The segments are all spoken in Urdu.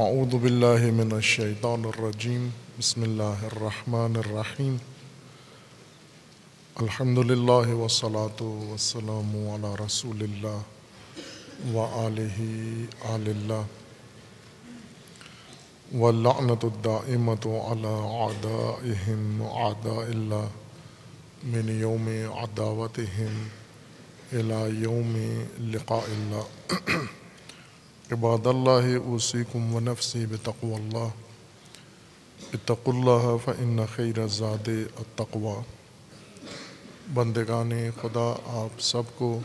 اعوذ باللہ من الشیطان الرجیم بسم اللہ الرحمن الرحیم الحمد للہ وسلاۃ وسلم علی رسول اللہ و علیہ آل اللہ واللعنة الدائمة على عدائهم عداء الله من يوم عداوتهم إلى يوم لقاء الله. عباد الله أوصيكم ونفسي بتقوى الله. اتقوا الله فإن خير الزاد التقوى. بندگان خدا آپ سب کو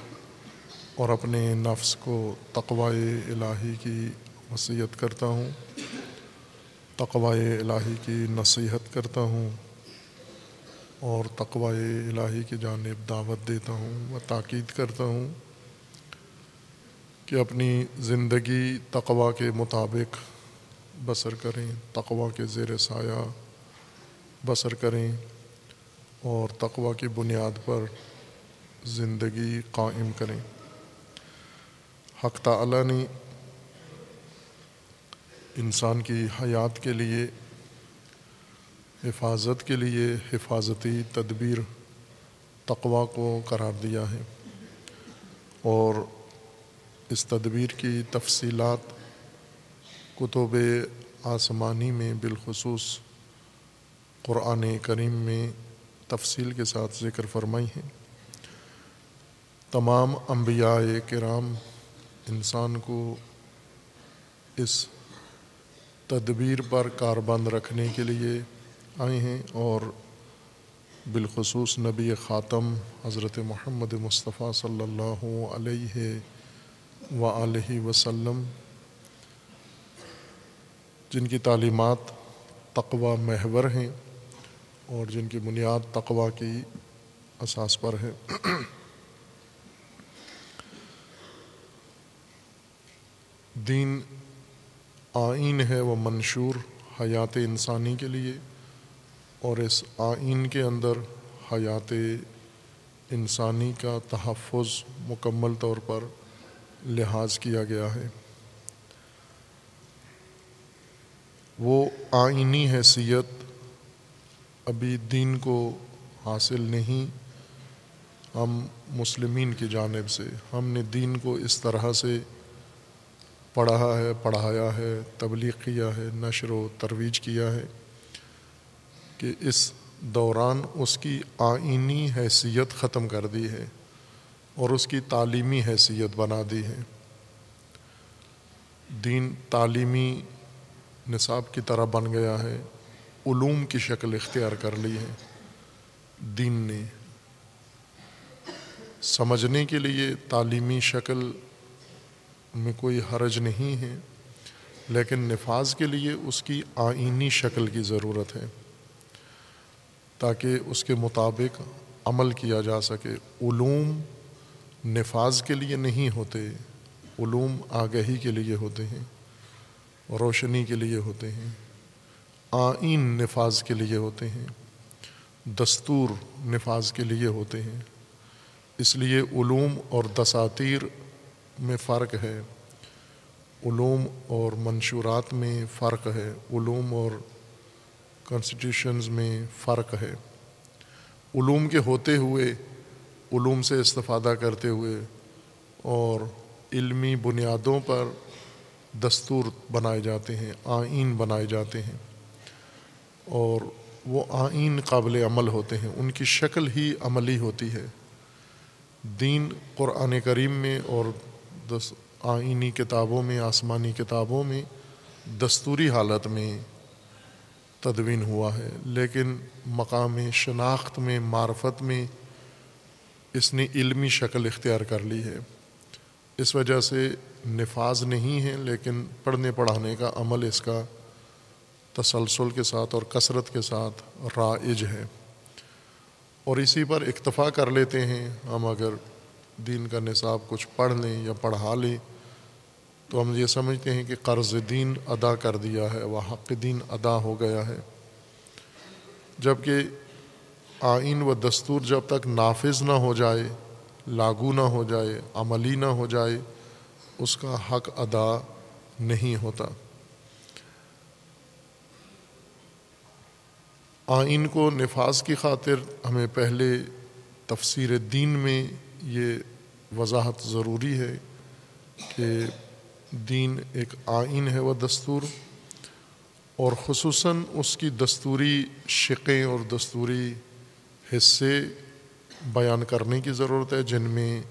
اور اپنے نفس کو تقوی الہی کی وصیت کرتا ہوں تقوی الہی کی نصیحت کرتا ہوں اور تقوی الہی کی جانب دعوت دیتا ہوں و تاکید کرتا ہوں کہ اپنی زندگی تقوا کے مطابق بسر کریں تقوا کے زیر سایہ بسر کریں اور تقوا کی بنیاد پر زندگی قائم کریں۔ حق تعالی نے انسان کی حیات کے لیے، حفاظت کے لیے حفاظتی تدبیر تقوا کو قرار دیا ہے اور اس تدبیر کی تفصیلات کتب آسمانی میں بالخصوص قرآن کریم میں تفصیل کے ساتھ ذکر فرمائی ہیں۔ تمام انبیاء کرام انسان کو اس تدبیر پر کاربند رکھنے کے لیے آئے ہیں اور بالخصوص نبی خاتم حضرت محمد مصطفیٰ صلی اللہ علیہ و علیہ وسلم، جن کی تعلیمات تقوی محور ہیں اور جن کی بنیاد تقوی کی اساس پر ہے دین آئین ہے وہ منشور حیات انسانی کے لیے اور اس آئین کے اندر حیات انسانی کا تحفظ مکمل طور پر لحاظ کیا گیا ہے۔ وہ آئینی حیثیت ابھی دین کو حاصل نہیں، ہم مسلمین کی جانب سے۔ ہم نے دین کو اس طرح سے پڑھا ہے، پڑھایا ہے، تبلیغ کیا ہے، نشر و ترویج کیا ہے کہ اس دوران اس کی آئینی حیثیت ختم کر دی ہے۔ اور اس کی تعلیمی حیثیت بنا دی ہے۔ دین تعلیمی نصاب کی طرح بن گیا ہے، علوم کی شکل اختیار کر لی ہے۔ دین نے سمجھنے کے لیے تعلیمی شکل میں کوئی حرج نہیں ہے، لیکن نفاذ کے لیے اس کی آئینی شکل کی ضرورت ہے۔ تاکہ اس کے مطابق عمل کیا جا سکے۔ علوم نفاذ کے لیے نہیں ہوتے، علوم آگہی کے لیے ہوتے ہیں، روشنی کے لیے ہوتے ہیں، آئین نفاذ کے لیے ہوتے ہیں، دستور نفاذ کے لیے ہوتے ہیں۔ اس لیے علوم اور دساتیر میں فرق ہے۔ علوم اور منشورات میں فرق ہے۔ علوم اور کانسٹیٹیوشنز میں فرق ہے۔ علوم کے ہوتے ہوئے علوم سے استفادہ کرتے ہوئے اور علمی بنیادوں پر دستور بنائے جاتے ہیں، آئین بنائے جاتے ہیں اور وہ آئین قابل عمل ہوتے ہیں۔ ان کی شکل ہی عملی ہوتی ہے۔ دین قرآن کریم میں اور دس آئینی کتابوں میں، آسمانی کتابوں میں دستوری حالت میں تدوین ہوا ہے۔ لیکن مقام شناخت میں، معرفت میں اس نے علمی شکل اختیار کر لی ہے۔ اس وجہ سے نفاذ نہیں ہے، لیکن پڑھنے پڑھانے کا عمل اس کا تسلسل کے ساتھ اور کثرت کے ساتھ رائج ہے۔ اور اسی پر اکتفا کر لیتے ہیں۔ ہم اگر دین کا نصاب کچھ پڑھ لیں یا پڑھا لیں، تو ہم یہ سمجھتے ہیں کہ قرض دین ادا کر دیا ہے، وہ حق دین ادا ہو گیا ہے۔ جبکہ آئین و دستور جب تک نافذ نہ ہو جائے، لاگو نہ ہو جائے، عملی نہ ہو جائے، اس کا حق ادا نہیں ہوتا۔ آئین کو نفاذ کی خاطر ہمیں پہلے تفسیر دین میں یہ وضاحت ضروری ہے کہ دین ایک آئین ہے وہ دستور، اور خصوصاً اس کی دستوری شقیں اور دستوری حصے بیان کرنے کی ضرورت ہے، جن میں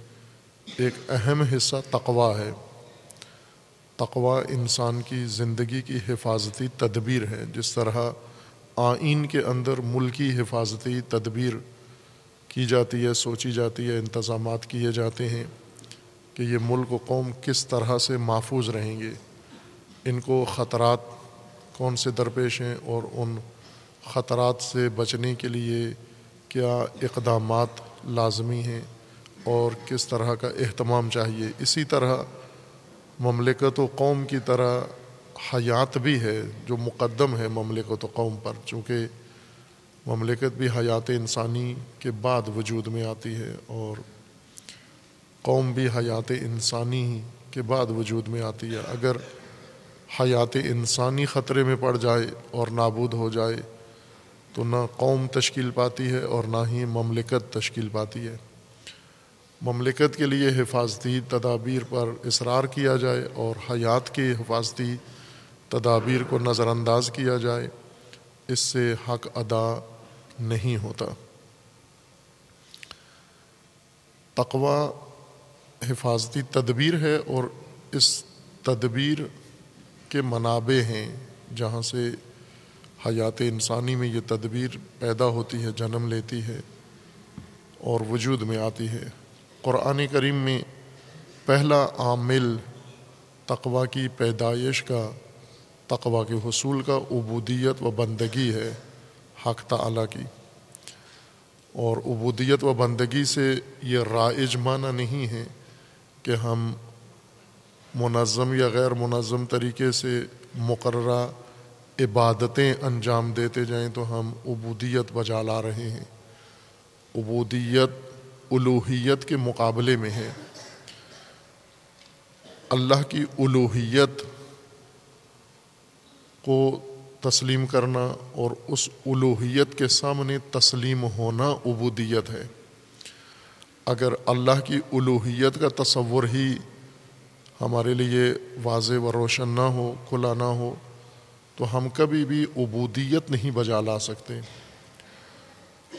ایک اہم حصہ تقوا ہے۔ تقوا انسان کی زندگی کی حفاظتی تدبیر ہے۔ جس طرح آئین کے اندر ملکی حفاظتی تدبیر کی جاتی ہے، سوچی جاتی ہے، انتظامات کیے جاتے ہیں کہ یہ ملک و قوم کس طرح سے محفوظ رہیں گے۔ ان کو خطرات کون سے درپیش ہیں اور ان خطرات سے بچنے کے لیے کیا اقدامات لازمی ہیں اور کس طرح کا اہتمام چاہیے؟ اسی طرح مملکت و قوم کی طرح حیات بھی ہے، جو مقدم ہے مملکت و قوم پر، چونکہ مملکت بھی حیات انسانی کے بعد وجود میں آتی ہے اور قوم بھی حیات انسانی کے بعد وجود میں آتی ہے۔ اگر حیات انسانی خطرے میں پڑ جائے اور نابود ہو جائے تو نہ قوم تشکیل پاتی ہے اور نہ ہی مملکت تشکیل پاتی ہے۔ مملکت کے لیے حفاظتی تدابیر پر اصرار کیا جائے اور حیات کے حفاظتی تدابیر کو نظر انداز کیا جائے، اس سے حق ادا نہیں ہوتا۔ تقوا حفاظتی تدبیر ہے اور اس تدبیر کے منابع ہیں جہاں سے حیات انسانی میں یہ تدبیر پیدا ہوتی ہے، جنم لیتی ہے اور وجود میں آتی ہے۔ قرآن کریم میں پہلا عامل تقوا کی پیدائش کا تقوا کے حصول کا عبودیت و بندگی ہے، حق تعلیٰ کی۔ اور عبودیت و بندگی سے یہ رائج معنی نہیں ہے کہ ہم منظم یا غیر منظم طریقے سے مقررہ عبادتیں انجام دیتے جائیں تو ہم عبودیت بجا لا رہے ہیں۔ عبودیت الوحیت کے مقابلے میں ہے۔ اللہ کی الوحیت کو تسلیم کرنا اور اس الوحیت کے سامنے تسلیم ہونا عبودیت ہے۔ اگر اللہ کی الوحیت کا تصور ہی ہمارے لیے واضح و روشن نہ ہو، کھلا نہ ہو تو ہم کبھی بھی عبودیت نہیں بجا لا سکتے۔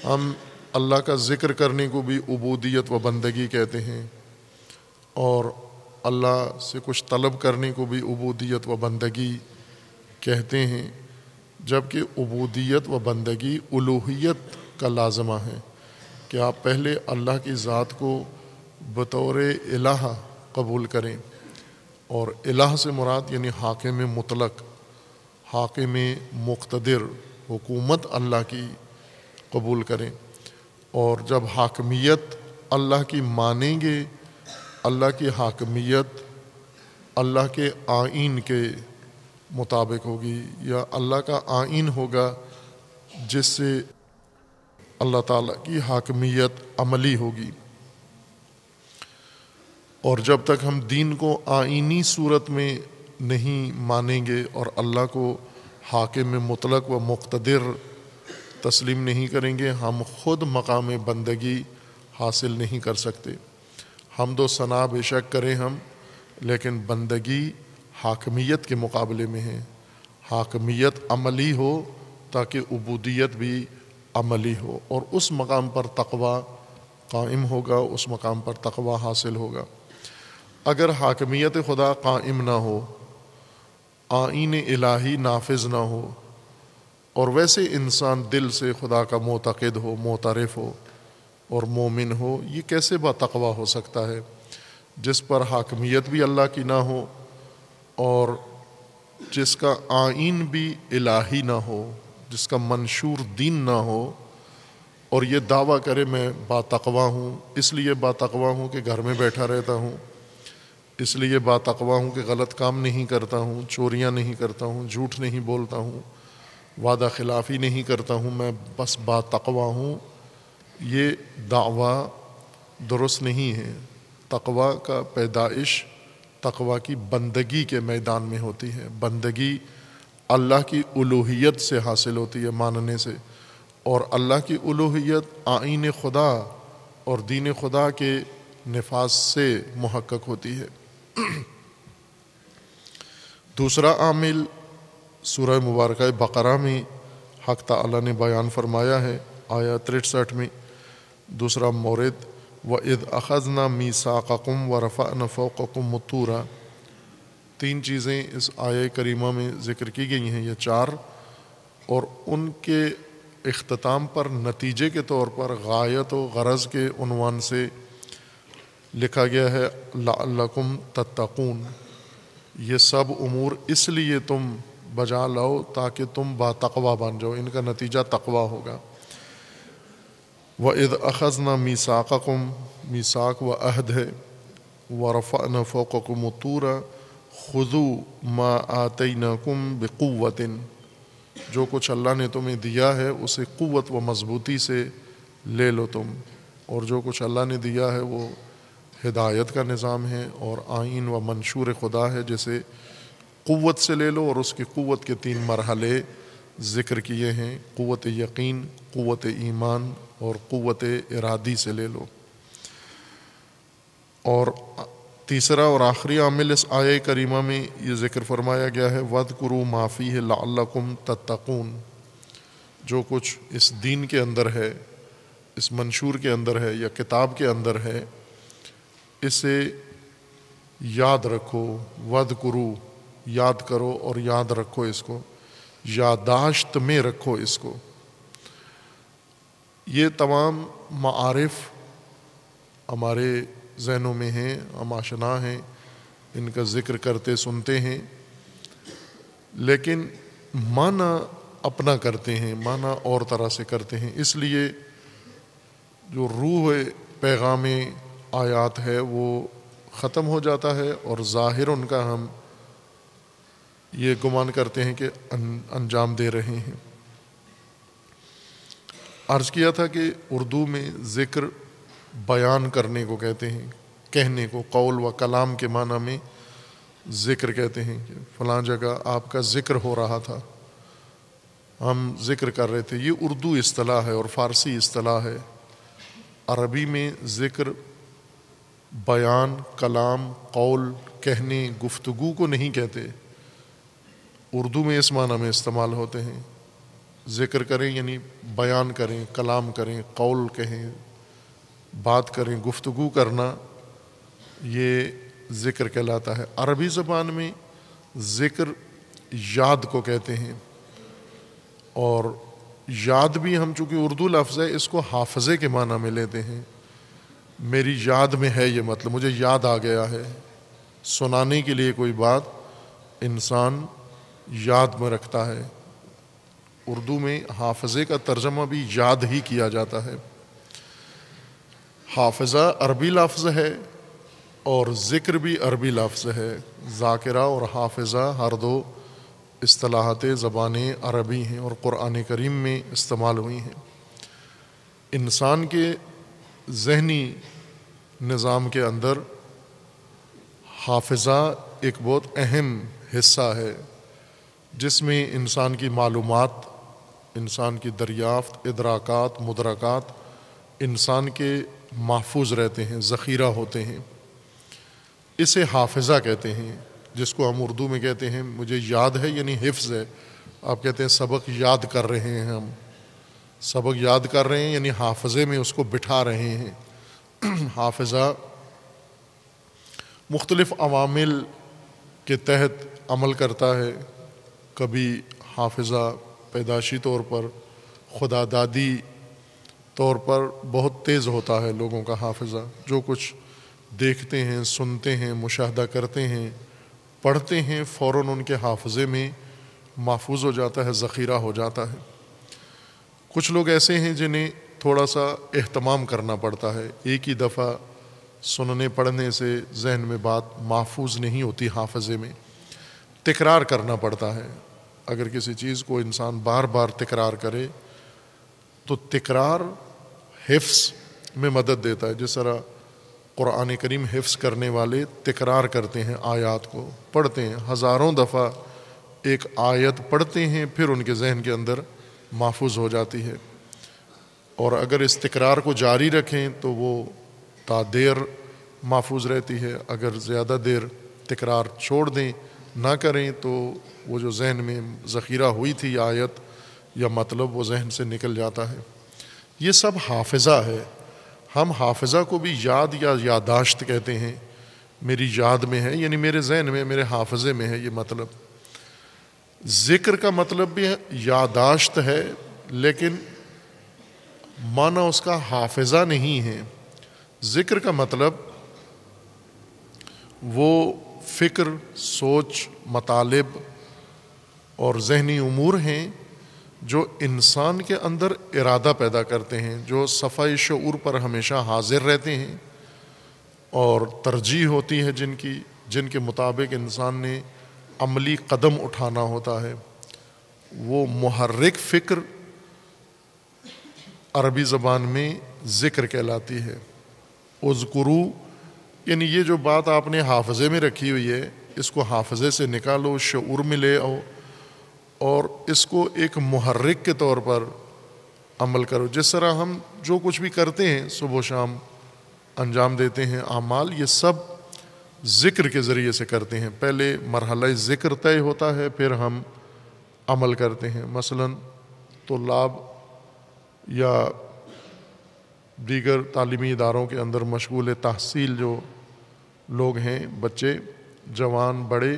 ہم اللہ کا ذکر کرنے کو بھی عبودیت و بندگی کہتے ہیں اور اللہ سے کچھ طلب کرنے کو بھی عبودیت و بندگی کہتے ہیں جبکہ عبودیت و بندگی الوحیت کا لازمہ ہے۔ کہ آپ پہلے اللہ کی ذات کو بطور الہ قبول کریں؟ اور الہ سے مراد یعنی حاکم مطلق۔ حاکم مقتدر حکومت اللہ کی قبول کریں اور جب حاکمیت اللہ کی مانیں گے، اللہ کی حاکمیت اللہ کے آئین کے مطابق ہوگی یا اللہ کا آئین ہوگا، جس سے اللہ تعالیٰ کی حاکمیت عملی ہوگی۔ اور جب تک ہم دین کو آئینی صورت میں نہیں مانیں گے اور اللہ کو حاکم مطلق و مقتدر تسلیم نہیں کریں گے، ہم خود مقام بندگی حاصل نہیں کر سکتے۔ ہم دو ثنا بے شک کریں ہم، لیکن بندگی حاکمیت کے مقابلے میں ہے۔ حاکمیت عملی ہو تاکہ عبودیت بھی عملی ہو، اور اس مقام پر تقوا قائم ہوگا، اس مقام پر تقوا حاصل ہوگا۔ اگر حاکمیت خدا قائم نہ ہو آئین الہی نافذ نہ ہو۔ اور ویسے انسان دل سے خدا کا معتقد ہو، معترف ہو اور مومن ہو، یہ کیسے با تقوا ہو سکتا ہے؟ جس پر حاکمیت بھی اللہ کی نہ ہو اور جس کا آئین بھی الہی نہ ہو، جس کا منشور دین نہ ہو۔ اور یہ دعویٰ کرے میں باتقوا ہوں، اس لیے باتقوا ہوں کہ گھر میں بیٹھا رہتا ہوں۔ اس لیے باتقوا ہوں کہ غلط کام نہیں کرتا ہوں، چوریاں نہیں کرتا ہوں، جھوٹ نہیں بولتا ہوں، وعدہ خلافی نہیں کرتا ہوں، میں بس باتقوا ہوں، یہ دعویٰ درست نہیں ہے۔ تقوا کا پیدائش تقوا کی بندگی کے میدان میں ہوتی ہے۔ بندگی اللہ کی الوحیت سے حاصل ہوتی ہے ماننے سے، اور اللہ کی الوحیت آئین خدا اور دین خدا کے نفاذ سے محقق ہوتی ہے۔ دوسرا عامل سورہ مبارکہ بقرہ میں حق تعالیٰ نے بیان فرمایا ہے آیا ترسٹھ میں۔ دوسرا مورد و اد اخذ نہ می ساقم و رفا نفوقم متورا تین چیزیں اس آیا کریمہ میں ذکر کی گئی ہیں، یہ چار۔ اور ان کے اختتام پر نتیجے کے طور پر غایت و غرض کے عنوان سے لکھا گیا ہے، لعلکم تتقون۔ یہ سب امور اس لیے تم بجا لاؤ تاکہ تم با تقوا بن جاؤ۔ ان کا نتیجہ تقوا ہوگا۔ و اد اخذ نہ میساکم میساک و عہد ہے۔ و رفا نفوق متورا خزو ما آتی نقم بقوتن جو کچھ اللہ نے تمہیں دیا ہے، اسے قوت و مضبوطی سے لے لو تم۔ اور جو کچھ اللہ نے دیا ہے، وہ ہدایت کا نظام ہے اور آئین و منشور خدا ہے جیسے قوت سے لے لو اور اس کی قوت کے تین مرحلے ذکر کیے ہیں۔ قوت یقین، قوت ایمان اور قوت ارادی سے لے لو۔ اور تیسرا اور آخری عامل اس آئے کریمہ میں یہ ذکر فرمایا گیا ہے ود کرو معافی ہے لعلکم تتقون۔ جو کچھ اس دین کے اندر ہے، اس منشور کے اندر ہے یا کتاب کے اندر ہے اسے یاد رکھو ود کرو یاد کرو اور یاد رکھو اس کو، یاداشت میں رکھو اس کو۔ یہ تمام معارف ہمارے ذہنوں میں ہیں، ہم آشنا ہیں، ان کا ذکر کرتے سنتے ہیں۔ لیکن معنی اپنا کرتے ہیں، معنی اور طرح سے کرتے ہیں۔ اس لیے جو روح پیغام آیات ہے وہ ختم ہو جاتا ہے اور ظاہر ان کا ہم یہ گمان کرتے ہیں کہ انجام دے رہے ہیں۔ عرض کیا تھا کہ اردو میں ذکر بیان کرنے کو کہتے ہیں، کہنے کو، قول و کلام کے معنی میں ذکر کہتے ہیں کہ فلاں جگہ آپ کا ذکر ہو رہا تھا، ہم ذکر کر رہے تھے۔ یہ اردو اصطلاح ہے اور فارسی اصطلاح ہے۔ عربی میں ذکر بیان، کلام، قول کہنے گفتگو کو نہیں کہتے۔ اردو میں اس معنی میں استعمال ہوتے ہیں۔ ذکر کریں یعنی بیان کریں، کلام کریں، قول کہیں، بات کریں، گفتگو کرنا، یہ ذکر کہلاتا ہے۔ عربی زبان میں ذکر یاد کو کہتے ہیں۔ اور یاد بھی ہم چونکہ اردو لفظ ہے، اس کو حافظے کے معنی میں لیتے ہیں۔ میری یاد میں ہے یہ مطلب مجھے یاد آ گیا ہے۔ سنانے کے لیے کوئی بات انسان یاد میں رکھتا ہے۔ اردو میں حافظے کا ترجمہ بھی یاد ہی کیا جاتا ہے۔ حافظہ عربی لفظ ہے اور ذکر بھی عربی لفظ ہے۔ ذاکرہ اور حافظہ ہر دو اصطلاحات زبانیں عربی ہیں اور قرآن کریم میں استعمال ہوئی ہیں۔ انسان کے ذہنی نظام کے اندر حافظہ ایک بہت اہم حصہ ہے، جس میں انسان کی معلومات، انسان کی دریافت، ادراکات، مدرکات انسان کے محفوظ رہتے ہیں، ذخیرہ ہوتے ہیں۔ اسے حافظہ کہتے ہیں، جس کو ہم اردو میں کہتے ہیں، مجھے یاد ہے یعنی حفظ ہے۔ آپ کہتے ہیں سبق یاد کر رہے ہیں ہم۔ سبق یاد کر رہے ہیں یعنی حافظے میں اس کو بٹھا رہے ہیں۔ حافظہ مختلف عوامل کے تحت عمل کرتا ہے۔ کبھی حافظہ پیداشی طور پر، خدا دادی طور پر بہت تیز ہوتا ہے لوگوں کا حافظہ۔ جو کچھ دیکھتے ہیں، سنتے ہیں، مشاہدہ کرتے ہیں، پڑھتے ہیں، فوراً ان کے حافظے میں محفوظ ہو جاتا ہے، ذخیرہ ہو جاتا ہے۔ کچھ لوگ ایسے ہیں جنہیں تھوڑا سا اہتمام کرنا پڑتا ہے، ایک ہی دفعہ سننے پڑھنے سے ذہن میں بات محفوظ نہیں ہوتی حافظے میں، تکرار کرنا پڑتا ہے۔ اگر کسی چیز کو انسان بار بار تکرار کرے تو تکرار حفظ میں مدد دیتا ہے۔ جس طرح قرآن کریم حفظ کرنے والے تکرار کرتے ہیں آیات کو، پڑھتے ہیں۔ ہزاروں دفعہ ایک آیت پڑھتے ہیں، پھر ان کے ذہن کے اندر محفوظ ہو جاتی ہے۔ اور اگر اس تکرار کو جاری رکھیں تو وہ تا دیر محفوظ رہتی ہے۔ اگر زیادہ دیر تکرار چھوڑ دیں نہ کریں تو وہ جو ذہن میں ذخیرہ ہوئی تھی آیت یا مطلب وہ ذہن سے نکل جاتا ہے۔ یہ سب حافظہ ہے۔ ہم حافظہ کو بھی یاد یا یاداشت کہتے ہیں۔ میری یاد میں ہے یعنی میرے ذہن میں، میرے حافظے میں ہے یہ مطلب۔ ذکر کا مطلب بھی یاداشت ہے، لیکن معنی اس کا حافظہ نہیں ہے۔ ذکر کا مطلب وہ فکر، سوچ، مطالب اور ذہنی امور ہیں جو انسان کے اندر ارادہ پیدا کرتے ہیں، جو صفائی شعور پر ہمیشہ حاضر رہتے ہیں اور ترجیح ہوتی ہے جن کی، جن کے مطابق انسان نے عملی قدم اٹھانا ہوتا ہے۔ وہ محرک فکر عربی زبان میں ذکر کہلاتی ہے۔ عزکرو یعنی یہ جو بات آپ نے حافظے میں رکھی ہوئی ہے، اس کو حافظے سے نکالو، شعور میں لے آؤ اور اس کو ایک محرک کے طور پر عمل کرو۔ جس طرح ہم جو کچھ بھی کرتے ہیں، صبح و شام انجام دیتے ہیں، اعمال، یہ سب ذکر کے ذریعے سے کرتے ہیں۔ پہلے مرحلہ ذکر طے ہوتا ہے، پھر ہم عمل کرتے ہیں۔ مثلا تو لاب یا دیگر تعلیمی اداروں کے اندر مشغول تحصیل جو لوگ ہیں، بچے، جوان، بڑے،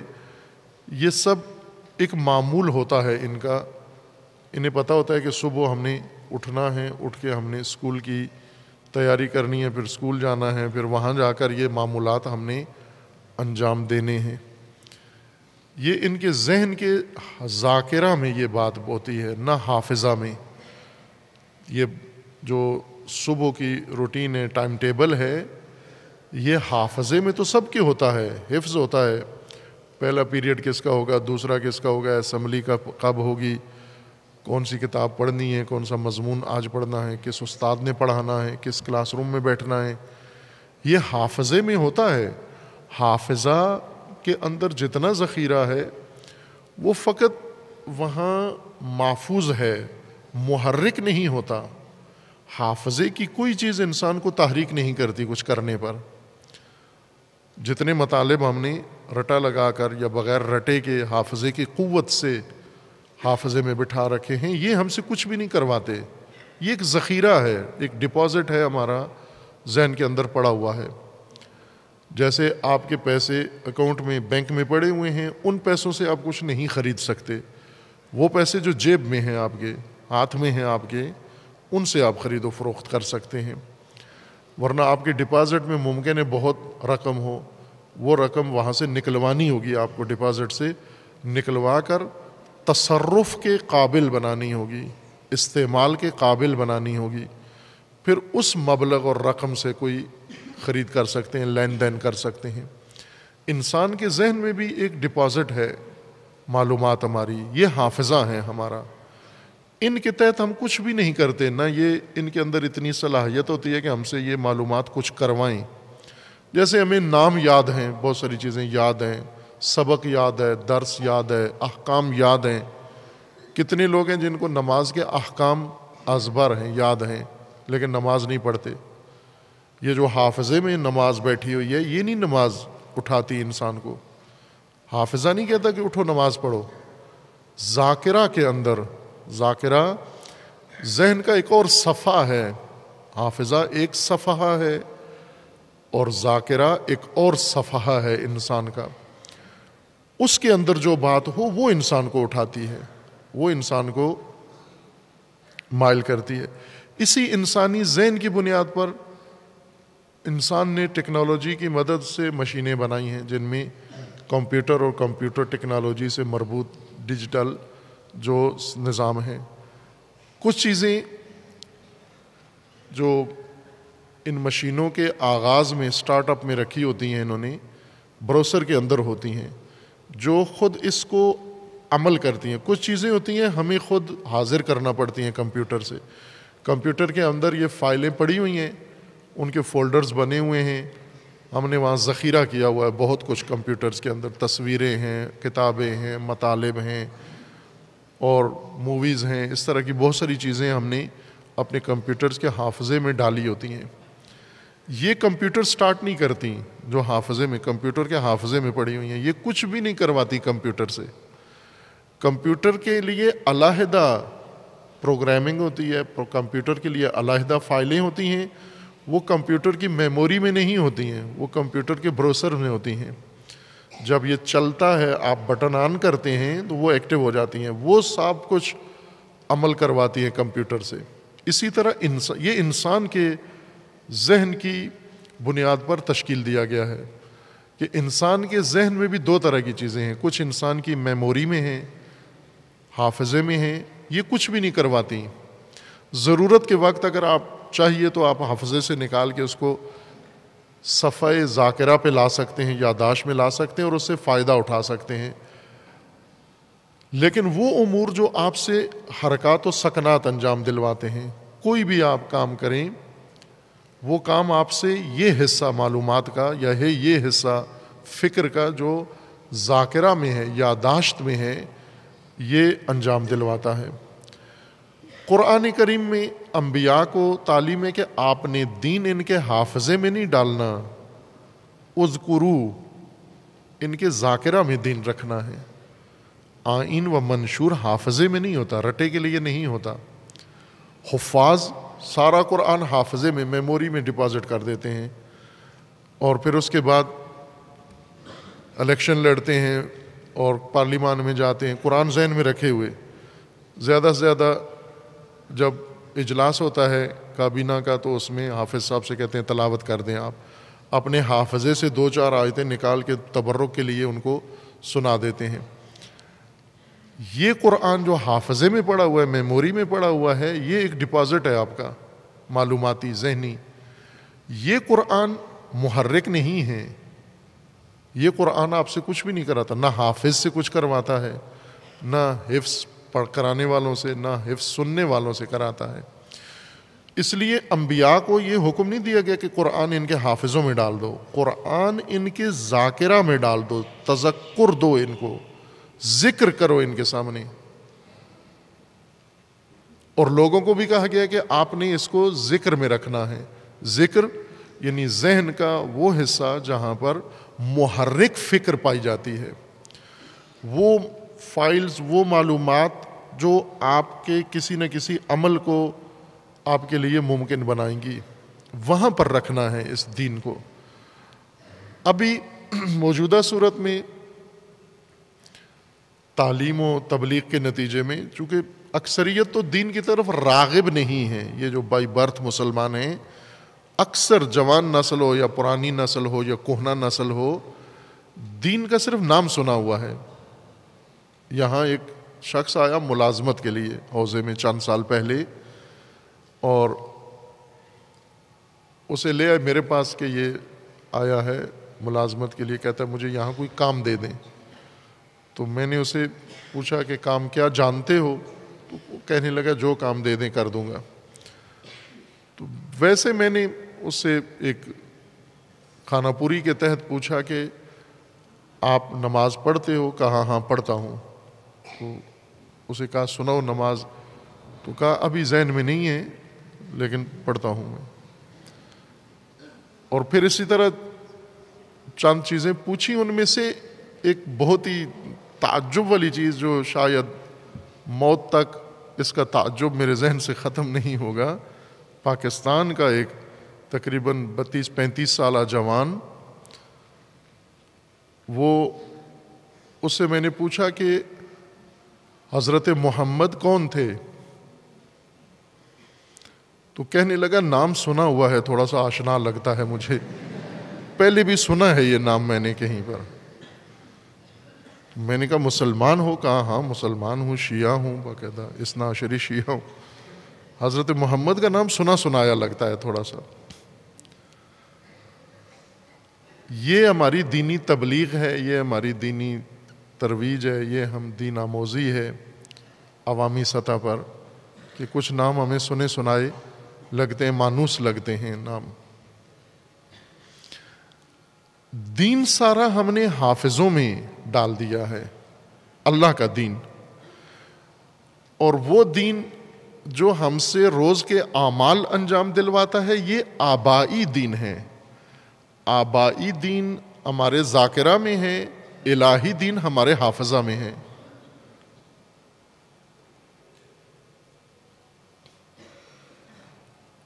یہ سب ایک معمول ہوتا ہے ان کا۔ انہیں پتہ ہوتا ہے کہ صبح ہم نے اٹھنا ہے، اٹھ کے ہم نے اسکول کی تیاری کرنی ہے، پھر اسکول جانا ہے، پھر وہاں جا کر یہ معمولات ہم نے انجام دینے ہیں۔ یہ ان کے ذہن کے ذاکرہ میں یہ بات ہوتی ہے، نہ حافظہ میں۔ یہ جو صبح کی روٹین ہے ٹائم ٹیبل ہے، یہ حافظے میں تو سب کے ہوتا ہے، حفظ ہوتا ہے۔ پہلا پیریڈ کس کا ہوگا، دوسرا کس کا ہوگا، اسمبلی کا کب ہوگی، کون سی کتاب پڑھنی ہے، کون سا مضمون آج پڑھنا ہے، کس استاد نے پڑھانا ہے، کس کلاس روم میں بیٹھنا ہے۔ یہ حافظے میں ہوتا ہے۔ حافظہ کے اندر جتنا ذخیرہ ہے، وہ فقط وہاں محفوظ ہے، محرک نہیں ہوتا۔ حافظے کی کوئی چیز انسان کو تحریک نہیں کرتی کچھ کرنے پر۔ جتنے مطالب ہم نے رٹا لگا کر یا بغیر رٹے کے حافظے کی قوت سے حافظے میں بٹھا رکھے ہیں، یہ ہم سے کچھ بھی نہیں کرواتے۔ یہ ایک ذخیرہ ہے، ایک ڈپازٹ ہے ہمارا ذہن کے اندر پڑا ہوا ہے۔ جیسے آپ کے پیسے اکاؤنٹ میں بینک میں پڑے ہوئے ہیں، ان پیسوں سے آپ کچھ نہیں خرید سکتے۔ وہ پیسے جو جیب میں ہیں آپ کے، ہاتھ میں ہیں آپ کے، ان سے آپ خرید و فروخت کر سکتے ہیں۔ ورنہ آپ کے ڈپازٹ میں ممکن ہے بہت رقم ہو، وہ رقم وہاں سے نکلوانی ہوگی آپ کو ڈپازٹ سے۔ نکلوا کر تصرف کے قابل بنانی ہوگی، استعمال کے قابل بنانی ہوگی۔ پھر اس مبلغ اور رقم سے کوئی خرید کر سکتے ہیں، لین دین کر سکتے ہیں۔ انسان کے ذہن میں بھی ایک ڈپازٹ ہے، معلومات ہماری، یہ حافظہ ہیں ہمارا۔ ان کے تحت ہم کچھ بھی نہیں کرتے، نہ یہ ان کے اندر اتنی صلاحیت ہوتی ہے کہ ہم سے یہ معلومات کچھ کروائیں۔ جیسے ہمیں نام یاد ہیں، بہت ساری چیزیں یاد ہیں۔ سبق یاد ہے، درس یاد ہے، احکام یاد ہیں۔ کتنے لوگ ہیں جن کو نماز کے احکام ازبر ہیں، یاد ہیں، لیکن نماز نہیں پڑھتے۔ یہ جو حافظے میں نماز بیٹھی ہوئی ہے، یہ نہیں نماز اٹھاتی انسان کو۔ حافظہ نہیں کہتا کہ اٹھو نماز پڑھو۔ ذاکرہ کے اندر، ذاکرہ ذہن کا ایک اور صفحہ ہے۔ حافظہ ایک صفحہ ہے اور ذاکرہ ایک اور صفحہ ہے انسان کا۔ اس کے اندر جو بات ہو، وہ انسان کو اٹھاتی ہے۔ وہ انسان کو مائل کرتی ہے۔ اسی انسانی ذہن کی بنیاد پر انسان نے ٹیکنالوجی کی مدد سے مشینیں بنائی ہیں جن میں کمپیوٹر اور کمپیوٹر ٹیکنالوجی سے مربوط ڈیجیٹل جو نظام ہیں۔ کچھ چیزیں جو ان مشینوں کے آغاز میں اسٹارٹ اپ میں رکھی ہوتی ہیں انہوں نے، بروسر کے اندر ہوتی ہیں، جو خود اس کو عمل کرتی ہیں۔ کچھ چیزیں ہوتی ہیں، ہمیں خود حاضر کرنا پڑتی ہیں کمپیوٹر سے۔ کمپیوٹر کے اندر یہ فائلیں پڑی ہوئی ہیں۔ ان کے فولڈرز بنے ہوئے ہیں۔ ہم نے وہاں ذخیرہ کیا ہوا ہے۔ بہت کچھ کمپیوٹرز کے اندر تصویریں ہیں، کتابیں ہیں، مطالب ہیں اور موویز ہیں۔ اس طرح کی بہت ساری چیزیں ہم نے اپنے کمپیوٹرز کے حافظے میں ڈالی ہوتی ہیں۔ یہ کمپیوٹر سٹارٹ نہیں کرتی جو حافظے میں، کمپیوٹر کے حافظے میں پڑی ہوئی ہیں۔ یہ کچھ بھی نہیں کرواتی کمپیوٹر سے۔ کمپیوٹر کے لیے علیحدہ پروگرامنگ ہوتی ہے، کمپیوٹر کے لیے علیحدہ فائلیں ہوتی ہیں۔ وہ کمپیوٹر کی میموری میں نہیں ہوتی ہیں، وہ کمپیوٹر کے بروسر میں ہوتی ہیں۔ جب یہ چلتا ہے، آپ بٹن آن کرتے ہیں تو وہ ایکٹیو ہو جاتی ہیں۔ وہ سب کچھ عمل کرواتی ہیں کمپیوٹر سے۔ اسی طرح یہ انسان کے ذہن کی بنیاد پر تشکیل دیا گیا ہے کہ انسان کے ذہن میں بھی دو طرح کی چیزیں ہیں۔ کچھ انسان کی میموری میں ہیں، حافظے میں ہیں، یہ کچھ بھی نہیں کرواتی۔ ضرورت کے وقت اگر آپ چاہیے تو آپ حافظے سے نکال کے اس کو صفحہ ذاکرہ پہ لا سکتے ہیں یاداشت میں لا سکتے ہیں اور اس سے فائدہ اٹھا سکتے ہیں۔ لیکن وہ امور جو آپ سے حرکات و سکنات انجام دلواتے ہیں، کوئی بھی آپ کام کریں، وہ کام آپ سے یہ حصہ معلومات کا یا ہے یہ حصہ فکر کا جو ذاکرہ میں ہے یاداشت میں ہے، یہ انجام دلواتا ہے۔ قرآن کریم میں انبیاء کو تعلیم ہے کہ آپ نے دین ان کے حافظے میں نہیں ڈالنا۔ ازکرو ان کے ذاکرہ میں دین رکھنا ہے۔ آئین و منشور حافظے میں نہیں ہوتا، رٹے کے لیے نہیں ہوتا۔ حفاظ، سارا قرآن حافظے میں، میموری میں ڈپازٹ کر دیتے ہیں۔ اور پھر اس کے بعد الیکشن لڑتے ہیں اور پارلیمان میں جاتے ہیں، قرآن ذہن میں رکھے ہوئے۔ زیادہ سے زیادہ جب اجلاس ہوتا ہے کابینہ کا تو اس میں حافظ صاحب سے کہتے ہیں تلاوت کر دیں آپ۔ اپنے حافظے سے دو چار آیتیں نکال کے تبرک کے لیے ان کو سنا دیتے ہیں۔ یہ قرآن جو حافظے میں پڑا ہوا ہے، میموری میں پڑا ہوا ہے، یہ ایک ڈپازٹ ہے آپ کا، معلوماتی، ذہنی۔ یہ قرآن محرک نہیں ہے۔ یہ قرآن آپ سے کچھ بھی نہیں کراتا، نہ حافظ سے کچھ کرواتا ہے، نہ حفظ پڑھ کرانے والوں سے، نہ حفظ سننے والوں سے کراتا ہے۔ اس لیے انبیاء کو یہ حکم نہیں دیا گیا کہ قرآن ان کے حافظوں میں ڈال دو۔ قرآن ان کے ذاکرہ میں ڈال دو۔ تذکر دو ان کو۔ ذکر کرو ان کے سامنے۔ اور لوگوں کو بھی کہا گیا کہ آپ نے اس کو ذکر میں رکھنا ہے۔ ذکر یعنی ذہن کا وہ حصہ جہاں پر محرک فکر پائی جاتی ہے۔ وہ فائلز وہ معلومات جو آپ کے کسی نہ کسی عمل کو آپ کے لیے ممکن بنائیں گی، وہاں پر رکھنا ہے اس دین کو۔ ابھی موجودہ صورت میں تعلیم و تبلیغ کے نتیجے میں، چونکہ اکثریت تو دین کی طرف راغب نہیں ہے یہ جو بائی برتھ مسلمان ہیں، اکثر جوان نسل ہو یا پرانی نسل ہو یا کوہنا نسل ہو، دین کا صرف نام سنا ہوا ہے۔ یہاں ایک شخص آیا ملازمت کے لیے حوضے میں چند سال پہلے، اور اسے لے آئے میرے پاس کہ یہ آیا ہے ملازمت کے لیے، کہتا ہے مجھے یہاں کوئی کام دے دیں۔ تو میں نے اسے پوچھا کہ کام کیا جانتے ہو؟ تو وہ کہنے لگا جو کام دے دیں کر دوں گا۔ تو ویسے میں نے اس سے ایک کھانا پوری کے تحت پوچھا کہ آپ نماز پڑھتے ہو؟ کہا ہاں پڑھتا ہوں۔ تو اسے کہا سنو نماز۔ تو کہا، ابھی ذہن میں نہیں ہے، لیکن پڑھتا ہوں میں۔ اور پھر اسی طرح چند چیزیں پوچھی ان میں سے ایک بہت ہی تعجب والی چیز جو شاید موت تک اس کا تعجب میرے ذہن سے ختم نہیں ہوگا۔ پاکستان کا ایک تقریباً بتیس، پینتیس سالہ جوان، وہ، اس سے میں نے پوچھا کہ حضرت محمد کون تھے؟ تو کہنے لگا، نام سنا ہوا ہے، تھوڑا سا آشنا لگتا ہے مجھے۔ پہلے بھی سنا ہے یہ نام میں نے کہیں پر۔ میں نے کہا، مسلمان ہو؟ کہا ہاں مسلمان ہوں، شیعہ ہوں، باقاعدہ اسنا شری شیعہ ہوں۔ حضرت محمد کا نام سنا سنایا لگتا ہے تھوڑا سا۔ یہ ہماری دینی تبلیغ ہے، یہ ہماری دینی ترویج ہے، یہ ہم دین آموزی ہے عوامی سطح پر کہ کچھ نام ہمیں سنے سنائے لگتے ہیں، مانوس لگتے ہیں نام۔ دین سارا ہم نے حافظوں میں ڈال دیا ہے، اللہ کا دین۔ اور وہ دین جو ہم سے روز کے اعمال انجام دلواتا ہے، یہ آبائی دین ہے۔ آبائی دین ہمارے ذاکرہ میں ہے الہی دین ہمارے حافظہ میں ہے۔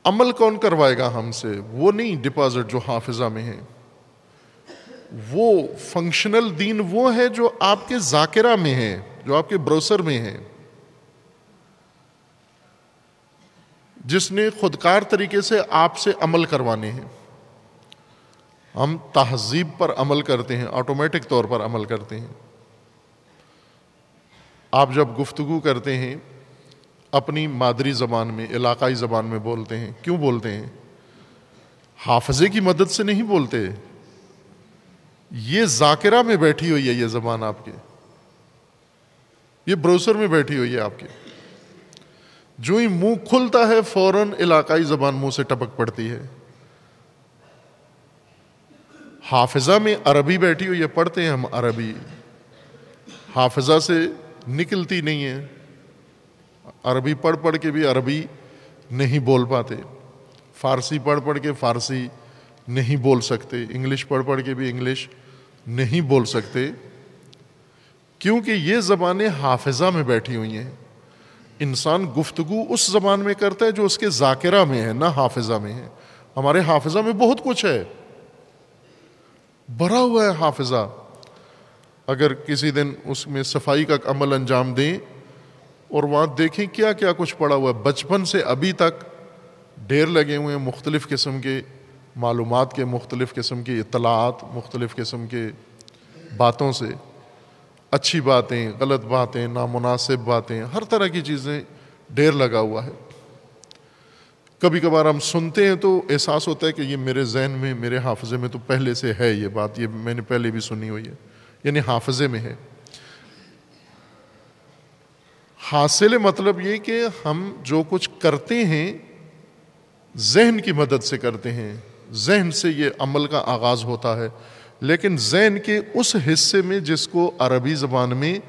عمل کون کروائے گا ہم سے؟ وہ نہیں ڈپازٹ جو حافظہ میں ہے۔ وہ فنکشنل دین وہ ہے جو آپ کے ذاکرہ میں ہے، جو آپ کے بروسر میں ہے۔ جس نے خودکار طریقے سے آپ سے عمل کروانے ہیں۔ ہم تہذیب پر عمل کرتے ہیں آٹومیٹک طور پر عمل کرتے ہیں۔ آپ جب گفتگو کرتے ہیں، اپنی مادری زبان میں، علاقائی زبان میں بولتے ہیں۔ کیوں بولتے ہیں؟ حافظے کی مدد سے نہیں بولتے۔ یہ ذاکرہ میں بیٹھی ہوئی ہے یہ زبان آپ کے۔ یہ بروسر میں بیٹھی ہوئی ہے آپ کے۔ جو ہی منہ کھلتا ہے، فوراً علاقائی زبان منہ سے ٹپک پڑتی ہے۔ حافظہ میں عربی بیٹھی ہوئی ہے، پڑھتے ہیں ہم عربی۔ حافظہ سے نکلتی نہیں ہے۔ عربی پڑھ پڑھ کے بھی عربی نہیں بول پاتے۔ فارسی پڑھ پڑھ کے فارسی نہیں بول سکتے۔ انگلش پڑھ پڑھ کے بھی انگلش نہیں بول سکتے۔ کیونکہ یہ زبانیں حافظہ میں بیٹھی ہوئی ہیں۔ انسان گفتگو اس زبان میں کرتا ہے جو اس کے ذاکرہ میں ہے، نہ حافظہ میں ہے۔ ہمارے حافظہ میں بہت کچھ ہے۔ بھرا ہوا ہے حافظہ۔ اگر کسی دن اس میں صفائی کا عمل انجام دیں اور وہاں دیکھیں کیا کیا کچھ پڑا ہوا ہے، بچپن سے ابھی تک ڈھیر لگے ہوئے ہیں مختلف قسم کے معلومات کے، مختلف قسم کی اطلاعات، مختلف قسم کے باتوں سے۔ اچھی باتیں، غلط باتیں، نامناسب باتیں، ہر طرح کی چیزیں ڈھیر لگا ہوا ہے۔ کبھی کبھار ہم سنتے ہیں تو احساس ہوتا ہے کہ یہ میرے ذہن میں، میرے حافظے میں تو پہلے سے ہے یہ بات، یہ میں نے پہلے بھی سنی ہوئی ہے یعنی حافظے میں ہے۔ حاصل مطلب یہ کہ ہم جو کچھ کرتے ہیں، ذہن کی مدد سے کرتے ہیں۔ ذہن سے یہ عمل کا آغاز ہوتا ہے۔ لیکن ذہن کے اس حصے میں جس کو عربی زبان میں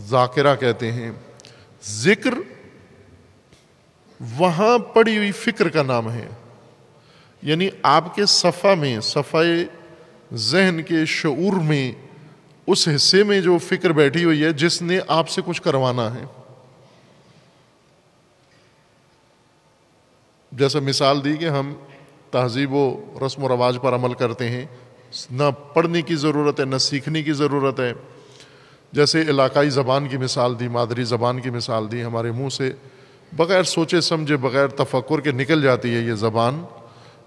ذاکرہ کہتے ہیں۔ ذکر وہاں پڑی ہوئی فکر کا نام ہے۔ یعنی آپ کے صفحہ میں صفحے ذہن کے شعور میں، اس حصے میں جو فکر بیٹھی ہوئی ہے، جس نے آپ سے کچھ کروانا ہے۔ جیسا مثال دی کہ ہم تہذیب و رسم و رواج پر عمل کرتے ہیں۔ نہ پڑھنے کی ضرورت ہے، نہ سیکھنے کی ضرورت ہے۔ جیسے علاقائی زبان کی مثال دی، مادری زبان کی مثال دی، ہمارے منہ سے بغیر سوچے سمجھے، بغیر تفکر کے نکل جاتی ہے یہ زبان۔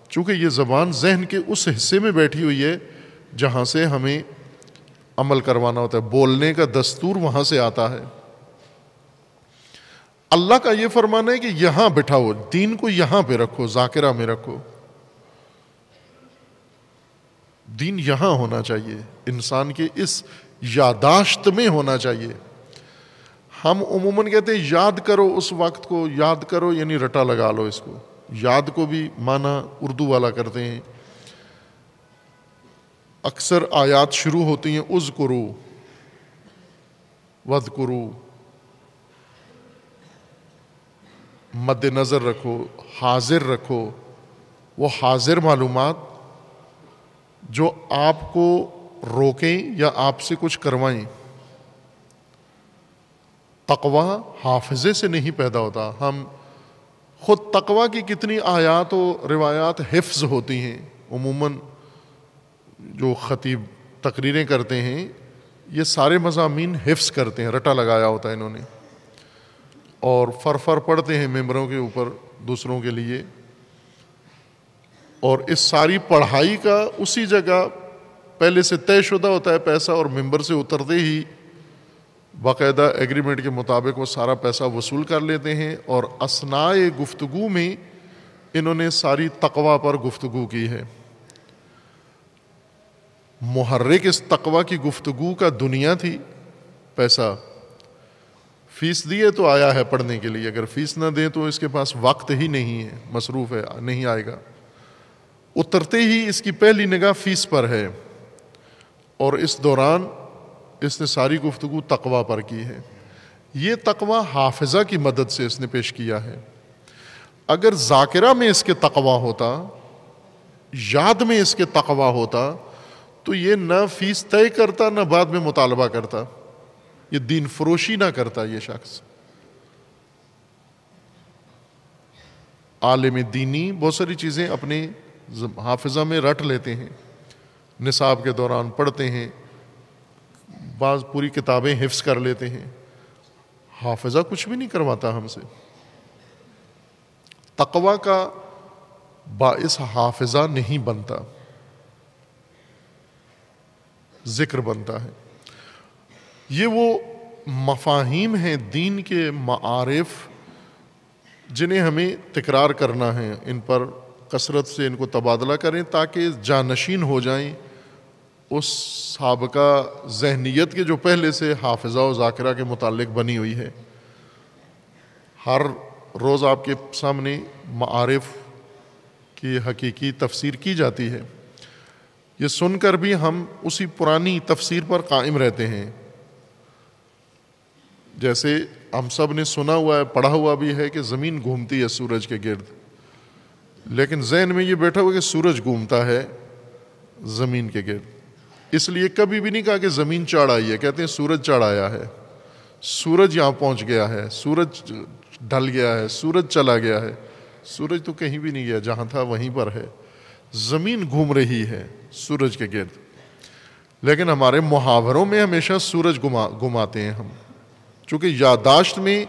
چونکہ یہ زبان ذہن کے اس حصے میں بیٹھی ہوئی ہے جہاں سے ہمیں عمل کروانا ہوتا ہے، بولنے کا دستور وہاں سے آتا ہے۔ اللہ کا یہ فرمانا ہے کہ یہاں بٹھاؤ، دین کو یہاں پہ رکھو، ذاکرہ میں رکھو۔ دین یہاں ہونا چاہیے، انسان کے اس یاداشت میں ہونا چاہیے۔ ہم عموماً کہتے ہیں یاد کرو اس وقت کو، یاد کرو یعنی رٹا لگا لو اس کو۔ یاد کو بھی مانا اردو والا کرتے ہیں۔ اکثر آیات شروع ہوتی ہیں از کرو ود کرو مد نظر رکھو، حاضر رکھو۔ وہ حاضر معلومات جو آپ کو روکیں یا آپ سے کچھ کروائیں۔ تقوا حافظے سے نہیں پیدا ہوتا۔ ہم خود تقوا کی کتنی آیات و روایات حفظ ہوتی ہیں، عموماً جو خطیب تقریریں کرتے ہیں، یہ سارے مضامین حفظ کرتے ہیں، رٹا لگایا ہوتا ہے انہوں نے۔ اور فر فر پڑھتے ہیں ممبروں کے اوپر، دوسروں کے لیے۔ اور اس ساری پڑھائی کا اسی جگہ پہلے سے طے شدہ ہوتا ہے، پیسہ اور ممبر سے اترتے ہی باقاعدہ ایگریمنٹ کے مطابق وہ سارا پیسہ وصول کر لیتے ہیں اور اسنا گفتگو میں انہوں نے ساری تقوا پر گفتگو کی ہے۔ محرک اس تقوا کی گفتگو کا دنیا تھی، پیسہ۔ فیس دیے تو آیا ہے پڑھنے کے لیے، اگر فیس نہ دیں تو اس کے پاس وقت ہی نہیں ہے، مصروف ہے، نہیں آئے گا۔ اترتے ہی اس کی پہلی نگاہ فیس پر ہے اور اس دوران اس نے ساری گفتگو تقوا پر کی ہے۔ یہ تقوا حافظہ کی مدد سے اس نے پیش کیا ہے۔ اگر ذاکرہ میں اس کے تقوا ہوتا، یاد میں اس کے تقوا ہوتا، تو یہ نہ فیس طے کرتا، نہ بعد میں مطالبہ کرتا۔ یہ دین فروشی نہ کرتا، یہ شخص۔ عالم دینی بہت ساری چیزیں اپنے حافظہ میں رٹ لیتے ہیں۔ نصاب کے دوران پڑھتے ہیں۔ بعض پوری کتابیں حفظ کر لیتے ہیں۔ حافظہ کچھ بھی نہیں کرواتا ہم سے۔ تقوا کا باعث حافظہ نہیں بنتا۔ ذکر بنتا ہے۔ یہ وہ مفاہیم ہیں دین کے معارف جنہیں ہمیں تکرار کرنا ہے۔ ان پر کثرت سے ان کو تبادلہ کریں تاکہ جانشین ہو جائیں۔ اس سابقہ ذہنیت کے جو پہلے سے حافظہ و ذاکرہ کے متعلق بنی ہوئی ہے، ہر روز آپ کے سامنے معارف کی حقیقی تفسیر کی جاتی ہے۔ یہ سن کر بھی ہم اسی پرانی تفسیر پر قائم رہتے ہیں۔ جیسے ہم سب نے سنا ہوا ہے، پڑھا ہوا بھی ہے کہ زمین گھومتی ہے سورج کے گرد۔ لیکن ذہن میں یہ بیٹھا ہوا کہ سورج گھومتا ہے زمین کے گرد۔ اس لیے کبھی بھی نہیں کہا کہ زمین چڑھ آئی ہے۔ کہتے ہیں سورج چڑھ آیا ہے۔ سورج یہاں پہنچ گیا ہے۔ سورج ڈھل گیا ہے۔ سورج چلا گیا ہے۔ سورج تو کہیں بھی نہیں گیا، جہاں تھا وہیں پر ہے۔ زمین گھوم رہی ہے سورج کے گرد۔ لیکن ہمارے محاوروں میں ہمیشہ سورج گما گھماتے ہیں ہم۔ چونکہ یاداشت میں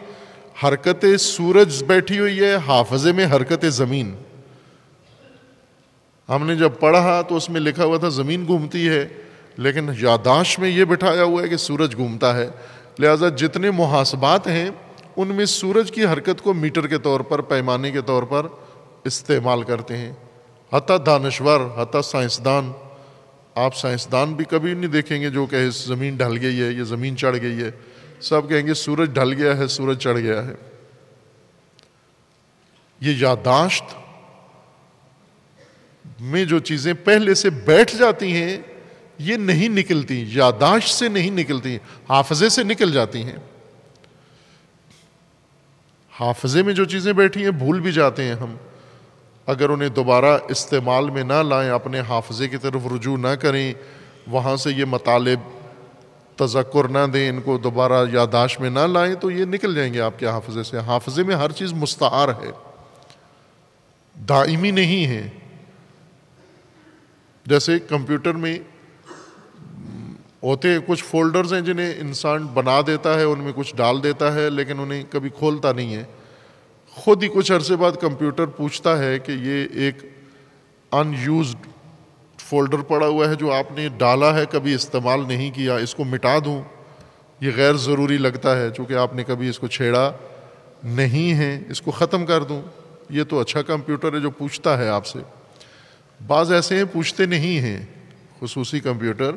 حرکت سورج بیٹھی ہوئی ہے حافظے میں حرکت زمین۔ ہم نے جب پڑھا تو اس میں لکھا ہوا تھا، زمین گھومتی ہے۔ لیکن یاداشت میں یہ بٹھایا ہوا ہے کہ سورج گھومتا ہے۔ لہذا جتنے محاسبات ہیں، ان میں سورج کی حرکت کو میٹر کے طور پر، پیمانے کے طور پر استعمال کرتے ہیں۔ حتیٰ دانشور، حتیٰ سائنسدان۔ آپ سائنسدان بھی کبھی نہیں دیکھیں گے جو کہ زمین ڈھل گئی ہے، یہ زمین چڑھ گئی ہے۔ سب کہیں گے سورج ڈھل گیا ہے، سورج چڑھ گیا ہے۔ یہ یاداشت میں جو چیزیں پہلے سے بیٹھ جاتی ہیں یہ نہیں نکلتی یاداشت سے نہیں نکلتی، حافظے سے نکل جاتی ہیں۔ حافظے میں جو چیزیں بیٹھی ہیں، بھول بھی جاتے ہیں ہم۔ اگر انہیں دوبارہ استعمال میں نہ لائیں، اپنے حافظے کی طرف رجوع نہ کریں، وہاں سے یہ مطالب، تذکر نہ دیں، ان کو دوبارہ یاداشت میں نہ لائیں، تو یہ نکل جائیں گے آپ کے حافظے سے۔ حافظے میں ہر چیز مستعار ہے۔ دائمی نہیں ہے۔ جیسے کمپیوٹر میں ہوتے کچھ فولڈرز ہیں جنہیں انسان بنا دیتا ہے، ان میں کچھ ڈال دیتا ہے، لیکن انہیں کبھی کھولتا نہیں ہے۔ خود ہی کچھ عرصے بعد کمپیوٹر پوچھتا ہے کہ یہ ایک ان یوزڈ فولڈر پڑا ہوا ہے جو آپ نے ڈالا ہے، کبھی استعمال نہیں کیا، اس کو مٹا دوں۔ یہ غیر ضروری لگتا ہے، چونکہ آپ نے کبھی اس کو چھیڑا نہیں ہے۔ اس کو ختم کر دوں۔ یہ تو اچھا کمپیوٹر ہے جو پوچھتا ہے آپ سے۔ بعض ایسے ہیں پوچھتے نہیں ہیں خصوصی کمپیوٹر۔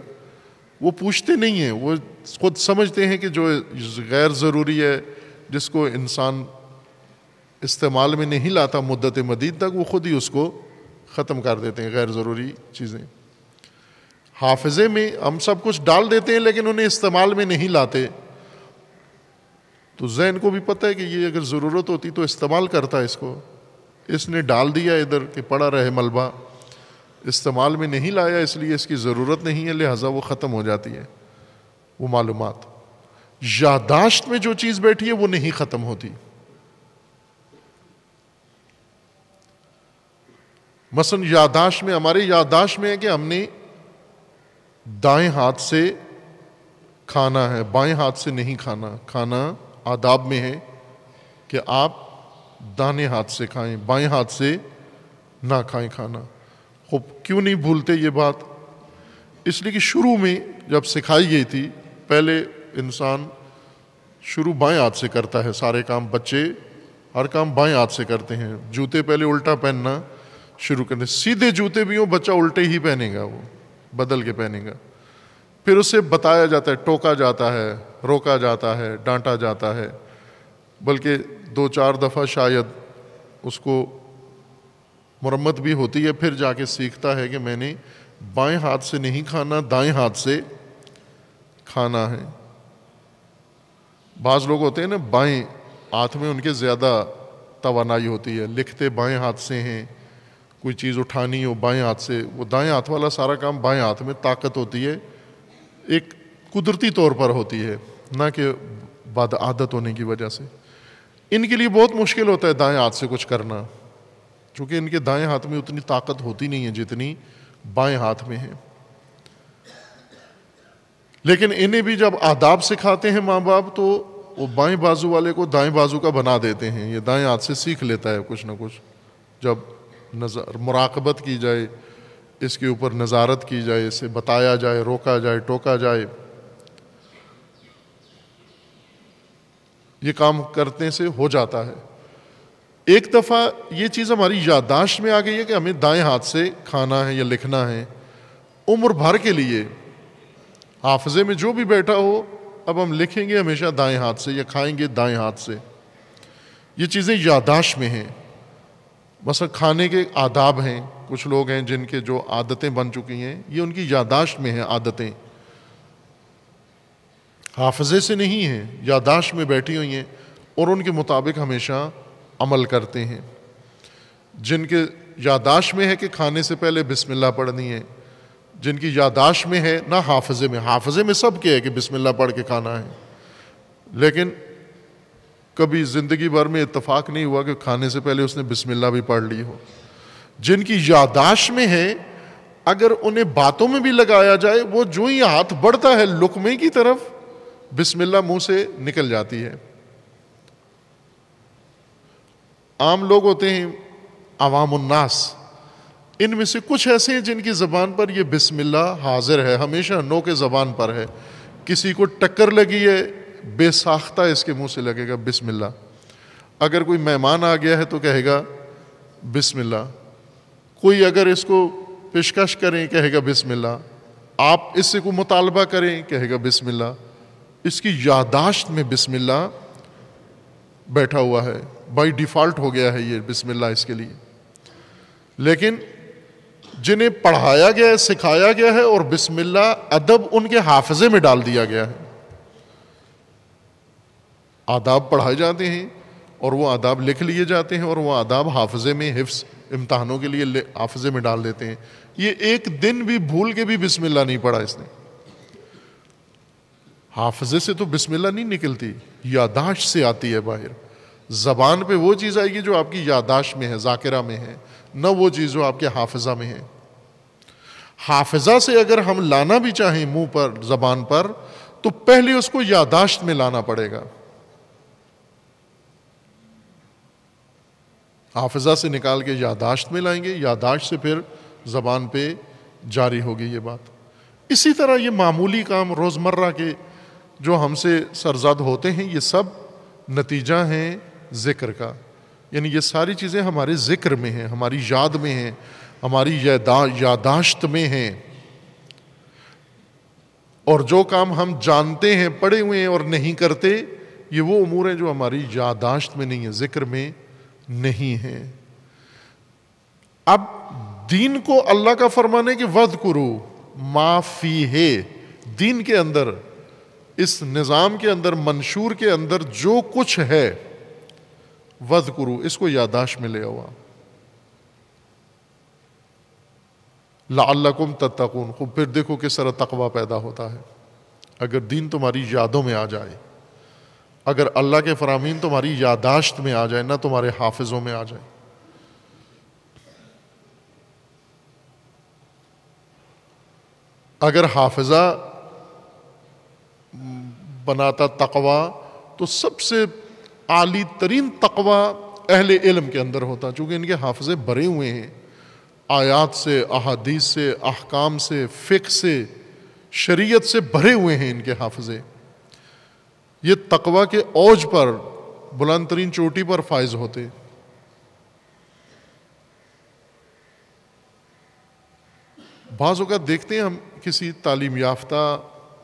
وہ پوچھتے نہیں ہیں، وہ خود سمجھتے ہیں کہ جو غیر ضروری ہے، جس کو انسان استعمال میں نہیں لاتا مدت مدید تک، وہ خود ہی اس کو ختم کر دیتے ہیں، غیر ضروری چیزیں۔ حافظے میں ہم سب کچھ ڈال دیتے ہیں، لیکن انہیں استعمال میں نہیں لاتے۔ تو ذہن کو بھی پتہ ہے کہ یہ اگر ضرورت ہوتی تو استعمال کرتا اس کو۔ اس نے ڈال دیا ادھر کہ پڑا رہے ملبہ۔ استعمال میں نہیں لایا، اس لیے اس کی ضرورت نہیں ہے، لہٰذا وہ ختم ہو جاتی ہے۔ وہ معلومات۔ یاداشت میں جو چیز بیٹھی ہے، وہ نہیں ختم ہوتی۔ مثلاً یاداشت میں ہماری یاداشت میں ہے کہ ہم نے دائیں ہاتھ سے کھانا ہے، بائیں ہاتھ سے نہیں کھانا۔ کھانا آداب میں ہے کہ آپ دانے ہاتھ سے کھائیں، بائیں ہاتھ سے نہ کھائیں کھانا۔ خوب کیوں نہیں بھولتے یہ بات؟ اس لیے کہ شروع میں جب سکھائی گئی تھی، پہلے انسان شروع بائیں ہاتھ سے کرتا ہے، سارے کام بچے ہر کام بائیں ہاتھ سے کرتے ہیں۔ جوتے پہلے الٹا پہننا شروع کرنے، سیدھے جوتے بھی ہوں، بچہ الٹے ہی پہنے گا وہ، بدل کے پہنے گا۔ پھر اسے بتایا جاتا ہے، ٹوکا جاتا ہے، روکا جاتا ہے، ڈانٹا جاتا ہے۔ بلکہ دو چار دفعہ شاید اس کو مرمت بھی ہوتی ہے، پھر جا کے سیکھتا ہے کہ میں نے بائیں ہاتھ سے نہیں کھانا، دائیں ہاتھ سے کھانا ہے۔ بعض لوگ ہوتے ہیں نا، بائیں ہاتھ میں ان کے زیادہ توانائی ہوتی ہے۔ لکھتے بائیں ہاتھ سے ہیں، کوئی چیز اٹھانی ہو بائیں ہاتھ سے، وہ دائیں ہاتھ والا سارا کام بائیں ہاتھ میں طاقت ہوتی ہے، ایک قدرتی طور پر ہوتی ہے، نہ کہ بد عادت ہونے کی وجہ سے۔ ان کے لیے بہت مشکل ہوتا ہے دائیں ہاتھ سے کچھ کرنا۔ چونکہ ان کے دائیں ہاتھ میں اتنی طاقت ہوتی نہیں ہے جتنی بائیں ہاتھ میں ہے لیکن انہیں بھی جب آداب سکھاتے ہیں ماں باپ تو وہ بائیں بازو والے کو دائیں بازو کا بنا دیتے ہیں، یہ دائیں ہاتھ سے سیکھ لیتا ہے کچھ نہ کچھ۔ جب نظر، مراقبت کی جائے، اس کے اوپر نظارت کی جائے، اسے بتایا جائے، روکا جائے، ٹوکا جائے۔ یہ کام کرنے سے ہو جاتا ہے۔ ایک دفعہ یہ چیز ہماری یادداشت میں آ گئی ہے کہ ہمیں دائیں ہاتھ سے کھانا ہے یا لکھنا ہے، عمر بھر کے لیے حافظے میں جو بھی بیٹھا ہو، اب ہم لکھیں گے ہمیشہ دائیں ہاتھ سے یا کھائیں گے دائیں ہاتھ سے۔ یہ چیزیں یادداشت میں ہیں۔ بس کھانے کے آداب ہیں، کچھ لوگ ہیں جن کے جو عادتیں بن چکی ہیں، یہ ان کی یادداشت میں ہیں عادتیں۔ حافظے سے نہیں ہیں، یادداشت میں بیٹھی ہوئی ہیں اور ان کے مطابق ہمیشہ عمل کرتے ہیں۔ جن کے یادداشت میں ہے کہ کھانے سے پہلے بسم اللہ پڑھنی ہے، جن کی یادداشت میں ہے نہ حافظے میں حافظے میں سب کے ہے کہ بسم اللہ پڑھ کے کھانا ہے۔ لیکن کبھی زندگی بھر میں اتفاق نہیں ہوا کہ کھانے سے پہلے اس نے بسم اللہ بھی پڑھ لی ہو۔ جن کی یاداشت میں ہے، اگر انہیں باتوں میں بھی لگایا جائے، وہ جو ہی ہاتھ بڑھتا ہے لکمے کی طرف، بسم اللہ منہ سے نکل جاتی ہے۔ عام لوگ ہوتے ہیں، عوام الناس۔ ان میں سے کچھ ایسے ہیں جن کی زبان پر یہ بسم اللہ حاضر ہے، ہمیشہ نو کے زبان پر ہے۔ کسی کو ٹکر لگی ہے، بے ساختہ اس کے منہ سے لگے گا بسم اللہ۔ اگر کوئی مہمان آ گیا ہے تو کہے گا بسم اللہ۔ کوئی اگر اس کو پیشکش کریں، کہے گا بسم اللہ۔ آپ اس سے کوئی مطالبہ کریں، کہے گا بسم اللہ۔ اس کی یاداشت میں بسم اللہ بیٹھا ہوا ہے۔ بائی ڈیفالٹ ہو گیا ہے یہ بسم اللہ اس کے لیے۔ لیکن جنہیں پڑھایا گیا ہے، سکھایا گیا ہے اور بسم اللہ ادب ان کے حافظے میں ڈال دیا گیا ہے۔ آداب پڑھائے جاتے ہیں اور وہ آداب لکھ لیے جاتے ہیں اور وہ آداب حافظے میں حفظ امتحانوں کے لیے حافظے میں ڈال دیتے ہیں۔ یہ ایک دن بھی بھول کے بھی بسم اللہ نہیں پڑھا اس نے۔ حافظے سے تو بسم اللہ نہیں نکلتی یاداشت سے آتی ہے باہر۔ زبان پہ وہ چیز آئے گی جو آپ کی یاداشت میں ہے، ذاکرہ میں ہے، نہ وہ چیز جو آپ کے حافظہ میں ہے۔ حافظہ سے اگر ہم لانا بھی چاہیں منہ پر، زبان پر، تو پہلے اس کو یاداشت میں لانا پڑے گا۔ حافظہ سے نکال کے یاداشت میں لائیں گے یاداشت سے پھر زبان پہ جاری ہوگی یہ بات۔ اسی طرح یہ معمولی کام روزمرہ کے جو ہم سے سرزد ہوتے ہیں، یہ سب نتیجہ ہیں ذکر کا۔ یعنی یہ ساری چیزیں ہمارے ذکر میں ہیں، ہماری یاد میں ہیں، ہماری یاداشت میں ہیں۔ اور جو کام ہم جانتے ہیں، پڑھے ہوئے ہیں اور نہیں کرتے، یہ وہ امور ہیں جو ہماری یاداشت میں نہیں ہے ذکر میں نہیں ہے اب دین کو اللہ کا فرمانے کہ ود کرو معافی ہے دین کے اندر، اس نظام کے اندر، منشور کے اندر جو کچھ ہے۔ ود کرو اس کو یاداشت میں لے ہوا لا اللہ کم تتقون۔ خوب پھر دیکھو کس طرح تقوا پیدا ہوتا ہے۔ اگر دین تمہاری یادوں میں آ جائے، اگر اللہ کے فرامین تمہاری یاداشت میں آ جائے، نہ تمہارے حافظوں میں آ جائے۔ اگر حافظہ بناتا تقوا تو سب سے اعلی ترین تقوا اہل علم کے اندر ہوتا، چونکہ ان کے حافظے بھرے ہوئے ہیں۔ آیات سے، احادیث سے، احکام سے فک سے، شریعت سے بھرے ہوئے ہیں ان کے حافظے۔ یہ تقوا کے اوج پر، بلند ترین چوٹی پر فائز ہوتے۔ بعض اوقات دیکھتے ہیں ہم کسی تعلیم یافتہ،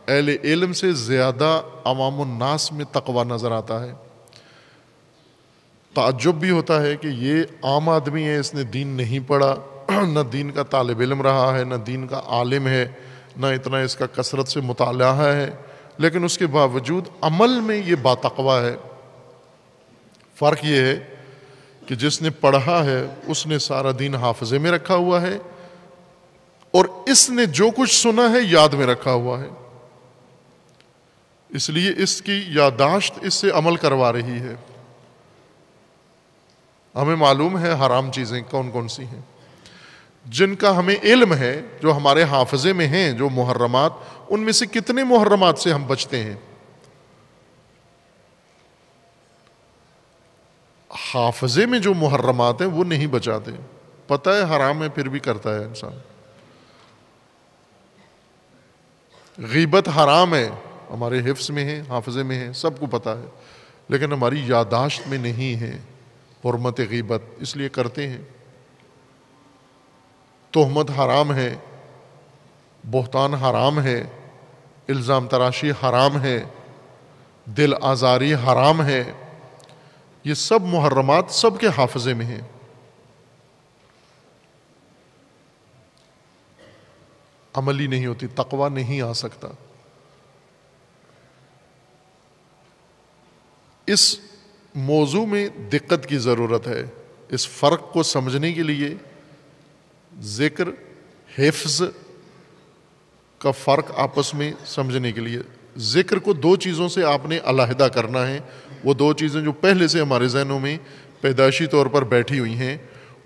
اہل علم سے زیادہ عوام الناس میں تقوا نظر آتا ہے۔ تعجب بھی ہوتا ہے کہ یہ عام آدمی ہے، اس نے دین نہیں پڑھا، نہ دین کا طالب علم رہا ہے، نہ دین کا عالم ہے، نہ اتنا اس کا کثرت سے مطالعہ ہے۔ لیکن اس کے باوجود عمل میں یہ باتقوا ہے۔ فرق یہ ہے کہ جس نے پڑھا ہے، اس نے سارا دین حافظے میں رکھا ہوا ہے اور اس نے جو کچھ سنا ہے، یاد میں رکھا ہوا ہے۔ اس لیے اس کی یاداشت اس سے عمل کروا رہی ہے۔ ہمیں معلوم ہے حرام چیزیں کون کون سی ہیں۔ جن کا ہمیں علم ہے، جو ہمارے حافظے میں ہیں، جو محرمات، ان میں سے کتنے محرمات سے ہم بچتے ہیں۔ حافظے میں جو محرمات ہیں، وہ نہیں بچاتے۔ پتہ ہے، حرام ہے، پھر بھی کرتا ہے انسان۔ غیبت حرام ہے۔ ہمارے حفظ میں ہے حافظے میں ہے سب کو پتہ ہے۔ لیکن ہماری یاداشت میں نہیں ہے۔ حرمت غیبت اس لیے کرتے ہیں۔ تہمت حرام ہے، بہتان حرام ہے، الزام تراشی حرام ہے، دل آزاری حرام ہے۔ یہ سب محرمات سب کے حافظے میں ہیں۔ عملی نہیں ہوتی تقوا نہیں آ سکتا۔ اس موضوع میں دقت کی ضرورت ہے۔ اس فرق کو سمجھنے کے لیے ذکر، حفظ کا فرق آپس میں سمجھنے کے لیے۔ ذکر کو دو چیزوں سے آپ نے علیحدہ کرنا ہے۔ وہ دو چیزیں جو پہلے سے ہمارے ذہنوں میں پیدائشی طور پر بیٹھی ہوئی ہیں۔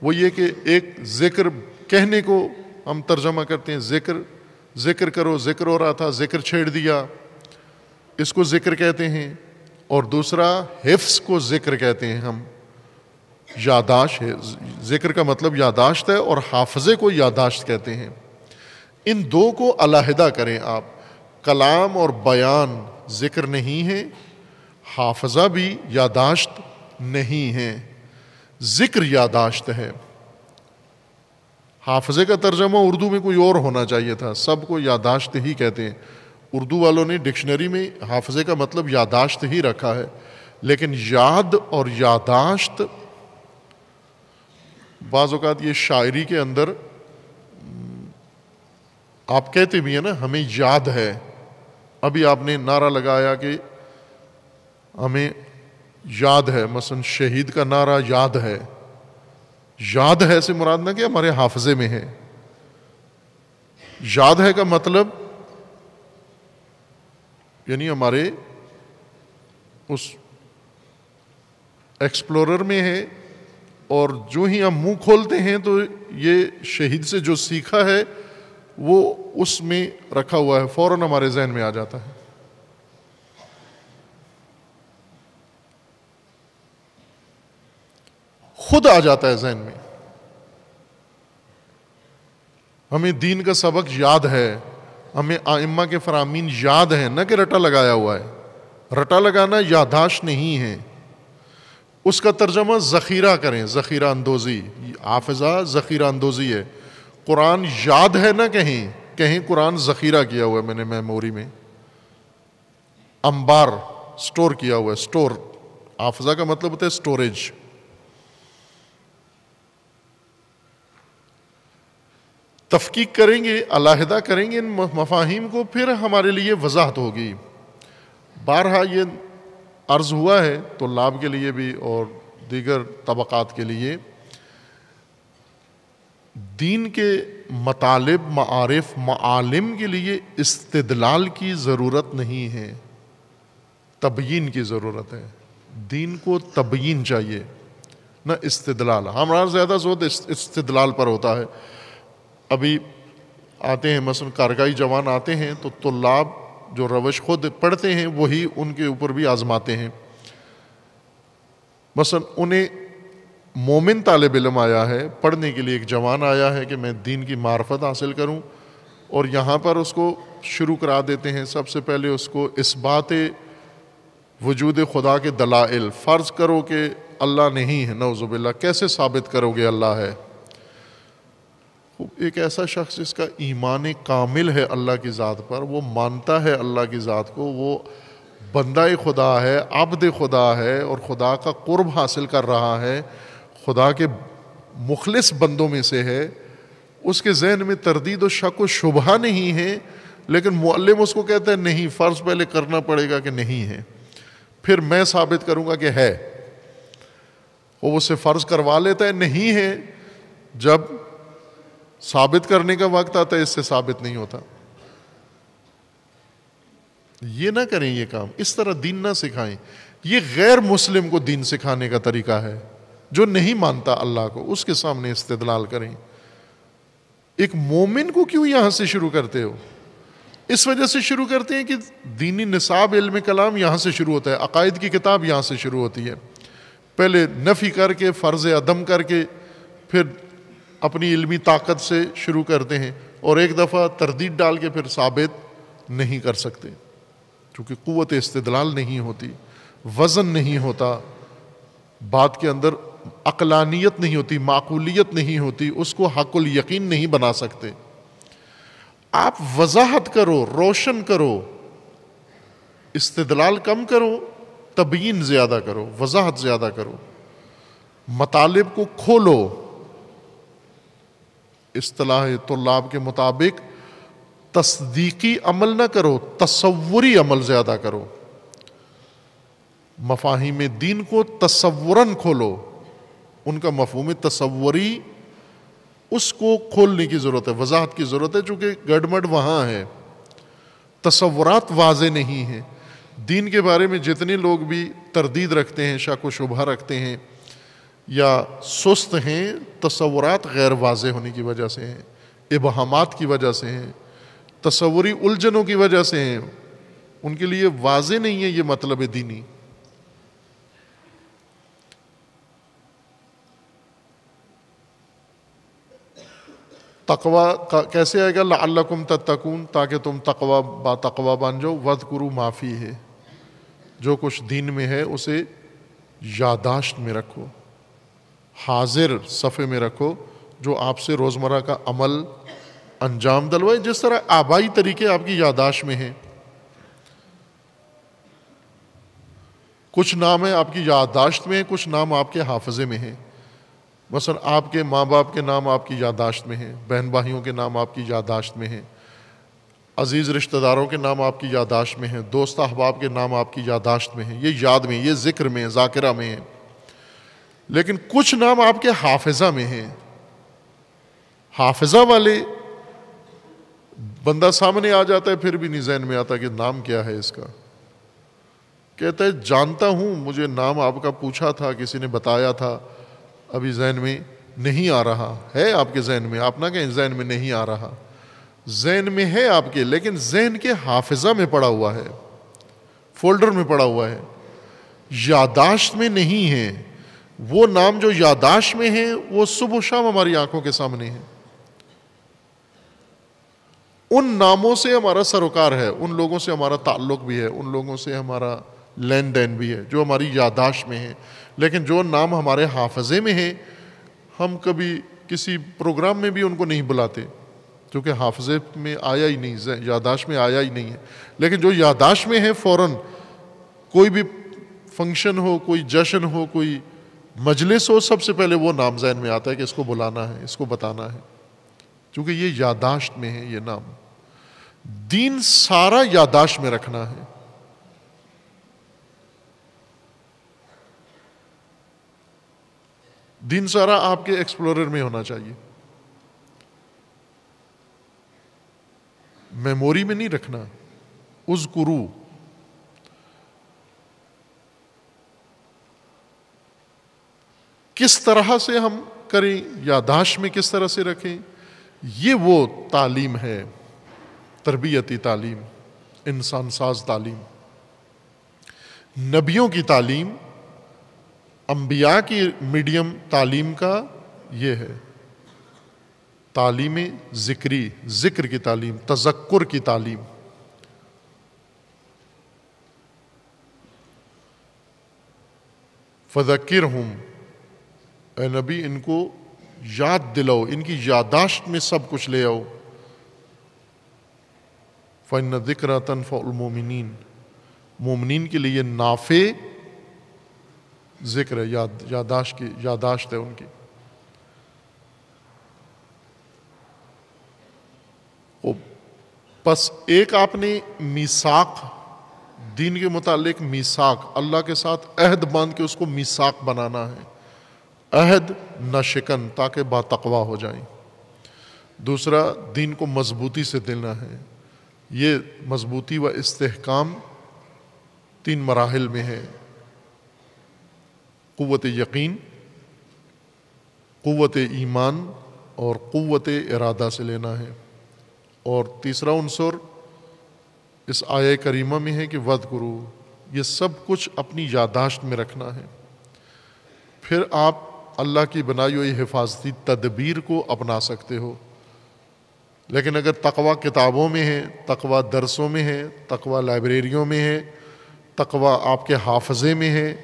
وہ یہ کہ ایک ذکر کہنے کو ہم ترجمہ کرتے ہیں، ذکر ذکر کرو، ذکر ہو رہا تھا، ذکر چھیڑ دیا۔ اس کو ذکر کہتے ہیں۔ اور دوسرا حفظ کو ذکر کہتے ہیں ہم۔ یاداشت ہے ذکر کا مطلب یاداشت ہے اور حافظے کو یاداشت کہتے ہیں۔ ان دو کو علیحدہ کریں آپ۔ کلام اور بیان ذکر نہیں ہے حافظہ بھی یاداشت نہیں ہے ذکر یاداشت ہے۔ حافظے کا ترجمہ اردو میں کوئی اور ہونا چاہیے تھا۔ سب کو یاداشت ہی کہتے ہیں۔ اردو والوں نے ڈکشنری میں حافظے کا مطلب یاداشت ہی رکھا ہے، لیکن یاد اور یاداشت بعض اوقات یہ شاعری کے اندر، آپ کہتے بھی ہیں نا، ہمیں یاد ہے۔ ابھی آپ نے نعرہ لگایا کہ ہمیں یاد ہے، مثلا شہید کا نعرہ یاد ہے۔ یاد ہے سے مراد نہ کہ ہمارے حافظے میں ہے۔ یاد ہے کا مطلب یعنی ہمارے اس ایکسپلورر میں ہے اور جو ہی ہم منہ کھولتے ہیں تو یہ شہید سے جو سیکھا ہے وہ اس میں رکھا ہوا ہے، فوراً ہمارے ذہن میں آ جاتا ہے۔ خود آ جاتا ہے ذہن میں۔ ہمیں دین کا سبق یاد ہے۔ ہمیں آئمہ کے فرامین یاد ہیں، نہ کہ رٹا لگایا ہوا ہے۔ رٹا لگانا یاداشت نہیں ہے۔ اس کا ترجمہ ذخیرہ کریں، ذخیرہ اندوزی۔ حافظہ ذخیرہ اندوزی ہے۔ قرآن یاد ہے نہ کہیں کہیں قرآن ذخیرہ کیا ہوا ہے، میں نے میموری میں۔ امبار اسٹور کیا ہوا ہے اسٹور حافظہ کا مطلب ہوتا ہے اسٹوریج تفقیق کریں گے، علیحدہ کریں گے ان مفاہیم کو، پھر ہمارے لیے وضاحت ہوگی۔ بارہا یہ عرض ہوا ہے تو لاب کے لیے بھی اور دیگر طبقات کے لیے۔ دین کے مطالب، معارف، معالم کے لیے استدلال کی ضرورت نہیں ہے۔ تبیین کی ضرورت ہے۔ دین کو تبیین چاہیے، نہ استدلال۔ ہمارا زیادہ زور استدلال پر ہوتا ہے۔ ابھی آتے ہیں، مثلا کارگائی جوان آتے ہیں تو طلاب جو روش خود پڑھتے ہیں، وہی ان کے اوپر بھی آزماتے ہیں۔ مثلا انہیں مومن طالب علم آیا ہے، پڑھنے کے لیے ایک جوان آیا ہے کہ میں دین کی معرفت حاصل کروں اور یہاں پر اس کو شروع کرا دیتے ہیں۔ سب سے پہلے اس کو اس بات وجود خدا کے دلائل فرض کرو کہ اللہ نہیں ہے نوزب باللہ، کیسے ثابت کرو گے اللہ ہے؟ ایک ایسا شخص جس کا ایمان کامل ہے اللہ کی ذات پر، وہ مانتا ہے اللہ کی ذات کو، وہ بندہ خدا ہے، عبد خدا ہے اور خدا کا قرب حاصل کر رہا ہے، خدا کے مخلص بندوں میں سے ہے۔ اس کے ذہن میں تردید و شک و شبہ نہیں ہے، لیکن معلم اس کو کہتا ہے نہیں، فرض پہلے کرنا پڑے گا کہ نہیں ہے۔ پھر میں ثابت کروں گا کہ ہے۔ وہ اسے فرض کروا لیتا ہے، نہیں ہے۔ جب ثابت کرنے کا وقت آتا ہے، اس سے ثابت نہیں ہوتا۔ یہ نہ کریں یہ کام۔ اس طرح دین نہ سکھائیں۔ یہ غیر مسلم کو دین سکھانے کا طریقہ ہے، جو نہیں مانتا اللہ کو، اس کے سامنے استدلال کریں۔ ایک مومن کو کیوں یہاں سے شروع کرتے ہو؟ اس وجہ سے شروع کرتے ہیں کہ دینی نصاب علم کلام یہاں سے شروع ہوتا ہے، عقائد کی کتاب یہاں سے شروع ہوتی ہے۔ پہلے نفی کر کے، فرض عدم کر کے، پھر اپنی علمی طاقت سے شروع کرتے ہیں اور ایک دفعہ تردید ڈال کے پھر ثابت نہیں کر سکتے۔ چونکہ قوت استدلال نہیں ہوتی، وزن نہیں ہوتا بات کے اندر عقلانیت نہیں ہوتی، معقولیت نہیں ہوتی، اس کو حق الیقین نہیں بنا سکتے۔ آپ وضاحت کرو، روشن کرو، استدلال کم کرو، تبیین زیادہ کرو، وضاحت زیادہ کرو، مطالب کو کھولو۔ اصطلاح طلاب کے مطابق تصدیقی عمل نہ کرو، تصوری عمل زیادہ کرو۔ مفاہیم دین کو تصوراً کھولو۔ ان کا مفہوم تصوری، اس کو کھولنے کی ضرورت ہے، وضاحت کی ضرورت ہے، چونکہ گڑمڑ وہاں ہے۔ تصورات واضح نہیں ہیں۔ دین کے بارے میں جتنے لوگ بھی تردید رکھتے ہیں، شک و شبہ رکھتے ہیں یا سست ہیں، تصورات غیر واضح ہونے کی وجہ سے ہیں، ابہامات کی وجہ سے ہیں، تصوری الجھنوں کی وجہ سے ہیں۔ ان کے لیے واضح نہیں ہے یہ مطلب دینی۔ تقوا کیسے آئے گا؟ لعلکم تتقون، تاکہ تم تقوا با تقوا بن جاؤ۔ ود کرو معافی ہے جو کچھ دین میں ہے، اسے یاداشت میں رکھو۔ حاضر صفحے میں رکھو جو آپ سے روزمرہ کا عمل انجام دلوائے، جس طرح آبائی طریقے آپ کی یاداشت میں ہیں۔ کچھ نام ہے آپ کی یاداشت میں ہیں، کچھ نام آپ کے حافظے میں ہیں۔ مثلا آپ کے ماں باپ کے نام آپ کی یاداشت میں ہیں، بہن بھائیوں کے نام آپ کی یاداشت میں ہیں۔ عزیز رشتہ داروں کے نام آپ کی یاداشت میں ہیں، دوست احباب کے نام آپ کی یاداشت میں ہیں۔ یہ یاد میں یہ ذکر میں ذاکرہ میں ہیں۔ لیکن کچھ نام آپ کے حافظہ میں ہیں۔ حافظہ والے بندہ سامنے آ جاتا ہے، پھر بھی نہیں ذہن میں آتا کہ نام کیا ہے اس کا۔ کہتا ہے، جانتا ہوں، مجھے نام آپ کا پوچھا تھا، کسی نے بتایا تھا۔ ابھی ذہن میں نہیں آ رہا۔ ہے آپ کے ذہن میں؟ آپ نہ کہیں ذہن میں نہیں آ رہا۔ ذہن میں ہے آپ کے، لیکن ذہن کے حافظہ میں پڑا ہوا ہے۔ فولڈر میں پڑا ہوا ہے۔ یاداشت میں نہیں ہے۔ وہ نام جو یاداشت میں ہے وہ صبح و شام ہماری آنکھوں کے سامنے ہے ان ناموں سے ہمارا سروکار ہے، ان لوگوں سے ہمارا تعلق بھی ہے، ان لوگوں سے ہمارا لین دین بھی ہے، جو ہماری یاداشت میں ہے لیکن جو نام ہمارے حافظے میں ہیں، ہم کبھی کسی پروگرام میں بھی ان کو نہیں بلاتے، کیونکہ حافظے میں آیا ہی نہیں یاداشت میں آیا ہی نہیں ہے۔ لیکن جو یاداشت میں ہے فوراً، کوئی بھی فنکشن ہو، کوئی جشن ہو، کوئی مجلس ہو سب سے پہلے وہ نام ذہن میں آتا ہے کہ اس کو بلانا ہے، اس کو بتانا ہے۔ کیونکہ یہ یاداشت میں ہے، یہ نام۔ دین سارا یاداشت میں رکھنا ہے۔ دن سارا آپ کے ایکسپلورر میں ہونا چاہیے۔ میموری میں نہیں رکھنا۔ اس گرو کس طرح سے ہم کریں، یاداشت میں کس طرح سے رکھیں، یہ وہ تعلیم ہے، تربیتی تعلیم، انسان ساز تعلیم۔ نبیوں کی تعلیم، انبیاء کی میڈیم تعلیم کا یہ ہے۔ تعلیم ذکری، ذکر کی تعلیم، تذکر کی تعلیم۔ فذکر ہوں اے نبی، ان کو یاد دلاؤ، ان کی یاداشت میں سب کچھ لے آؤ۔ فن ذکر تنف المومنین مومنین کے لیے نافع ذکر ہے، یاد، یاداشت کی یاداشت ہے ان کی۔ بس ایک آپ نے میساک دین کے متعلق میساک اللہ کے ساتھ عہد باندھ کے اس کو میساک بنانا ہے۔ عہد نہ شکن تاکہ با تقوا ہو جائیں۔ دوسرا، دین کو مضبوطی سے دینا ہے۔ یہ مضبوطی و استحکام تین مراحل میں ہے قوت یقین، قوت ایمان اور قوت ارادہ سے لینا ہے۔ اور تیسرا عنصر اس آئے کریمہ میں ہے کہ ود کرو یہ سب کچھ اپنی یاداشت میں رکھنا ہے۔ پھر آپ اللہ کی بنائی ہوئی حفاظتی تدبیر کو اپنا سکتے ہو۔ لیکن اگر تقوا کتابوں میں ہے تقوا درسوں میں ہے تقوا لائبریریوں میں ہے تقوا آپ کے حافظے میں ہے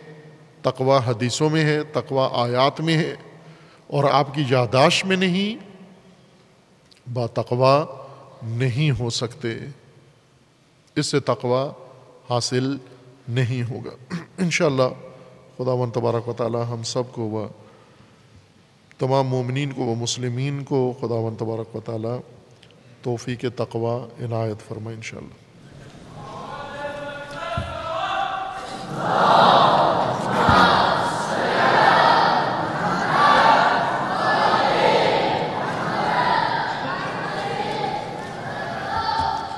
تقوا حدیثوں میں ہے تقوا آیات میں ہے، اور آپ کی یاداشت میں نہیں، با تقوا نہیں ہو سکتے۔ اس سے تقوا حاصل نہیں ہوگا۔ انشاءاللہ خدا و تبارک و تعالی ہم سب کو وہ تمام مومنین کو و مسلمین کو خدا و تبارک و تعالیٰ توفیق تقوا عنایت فرمائے انشاءاللہ۔ اللہ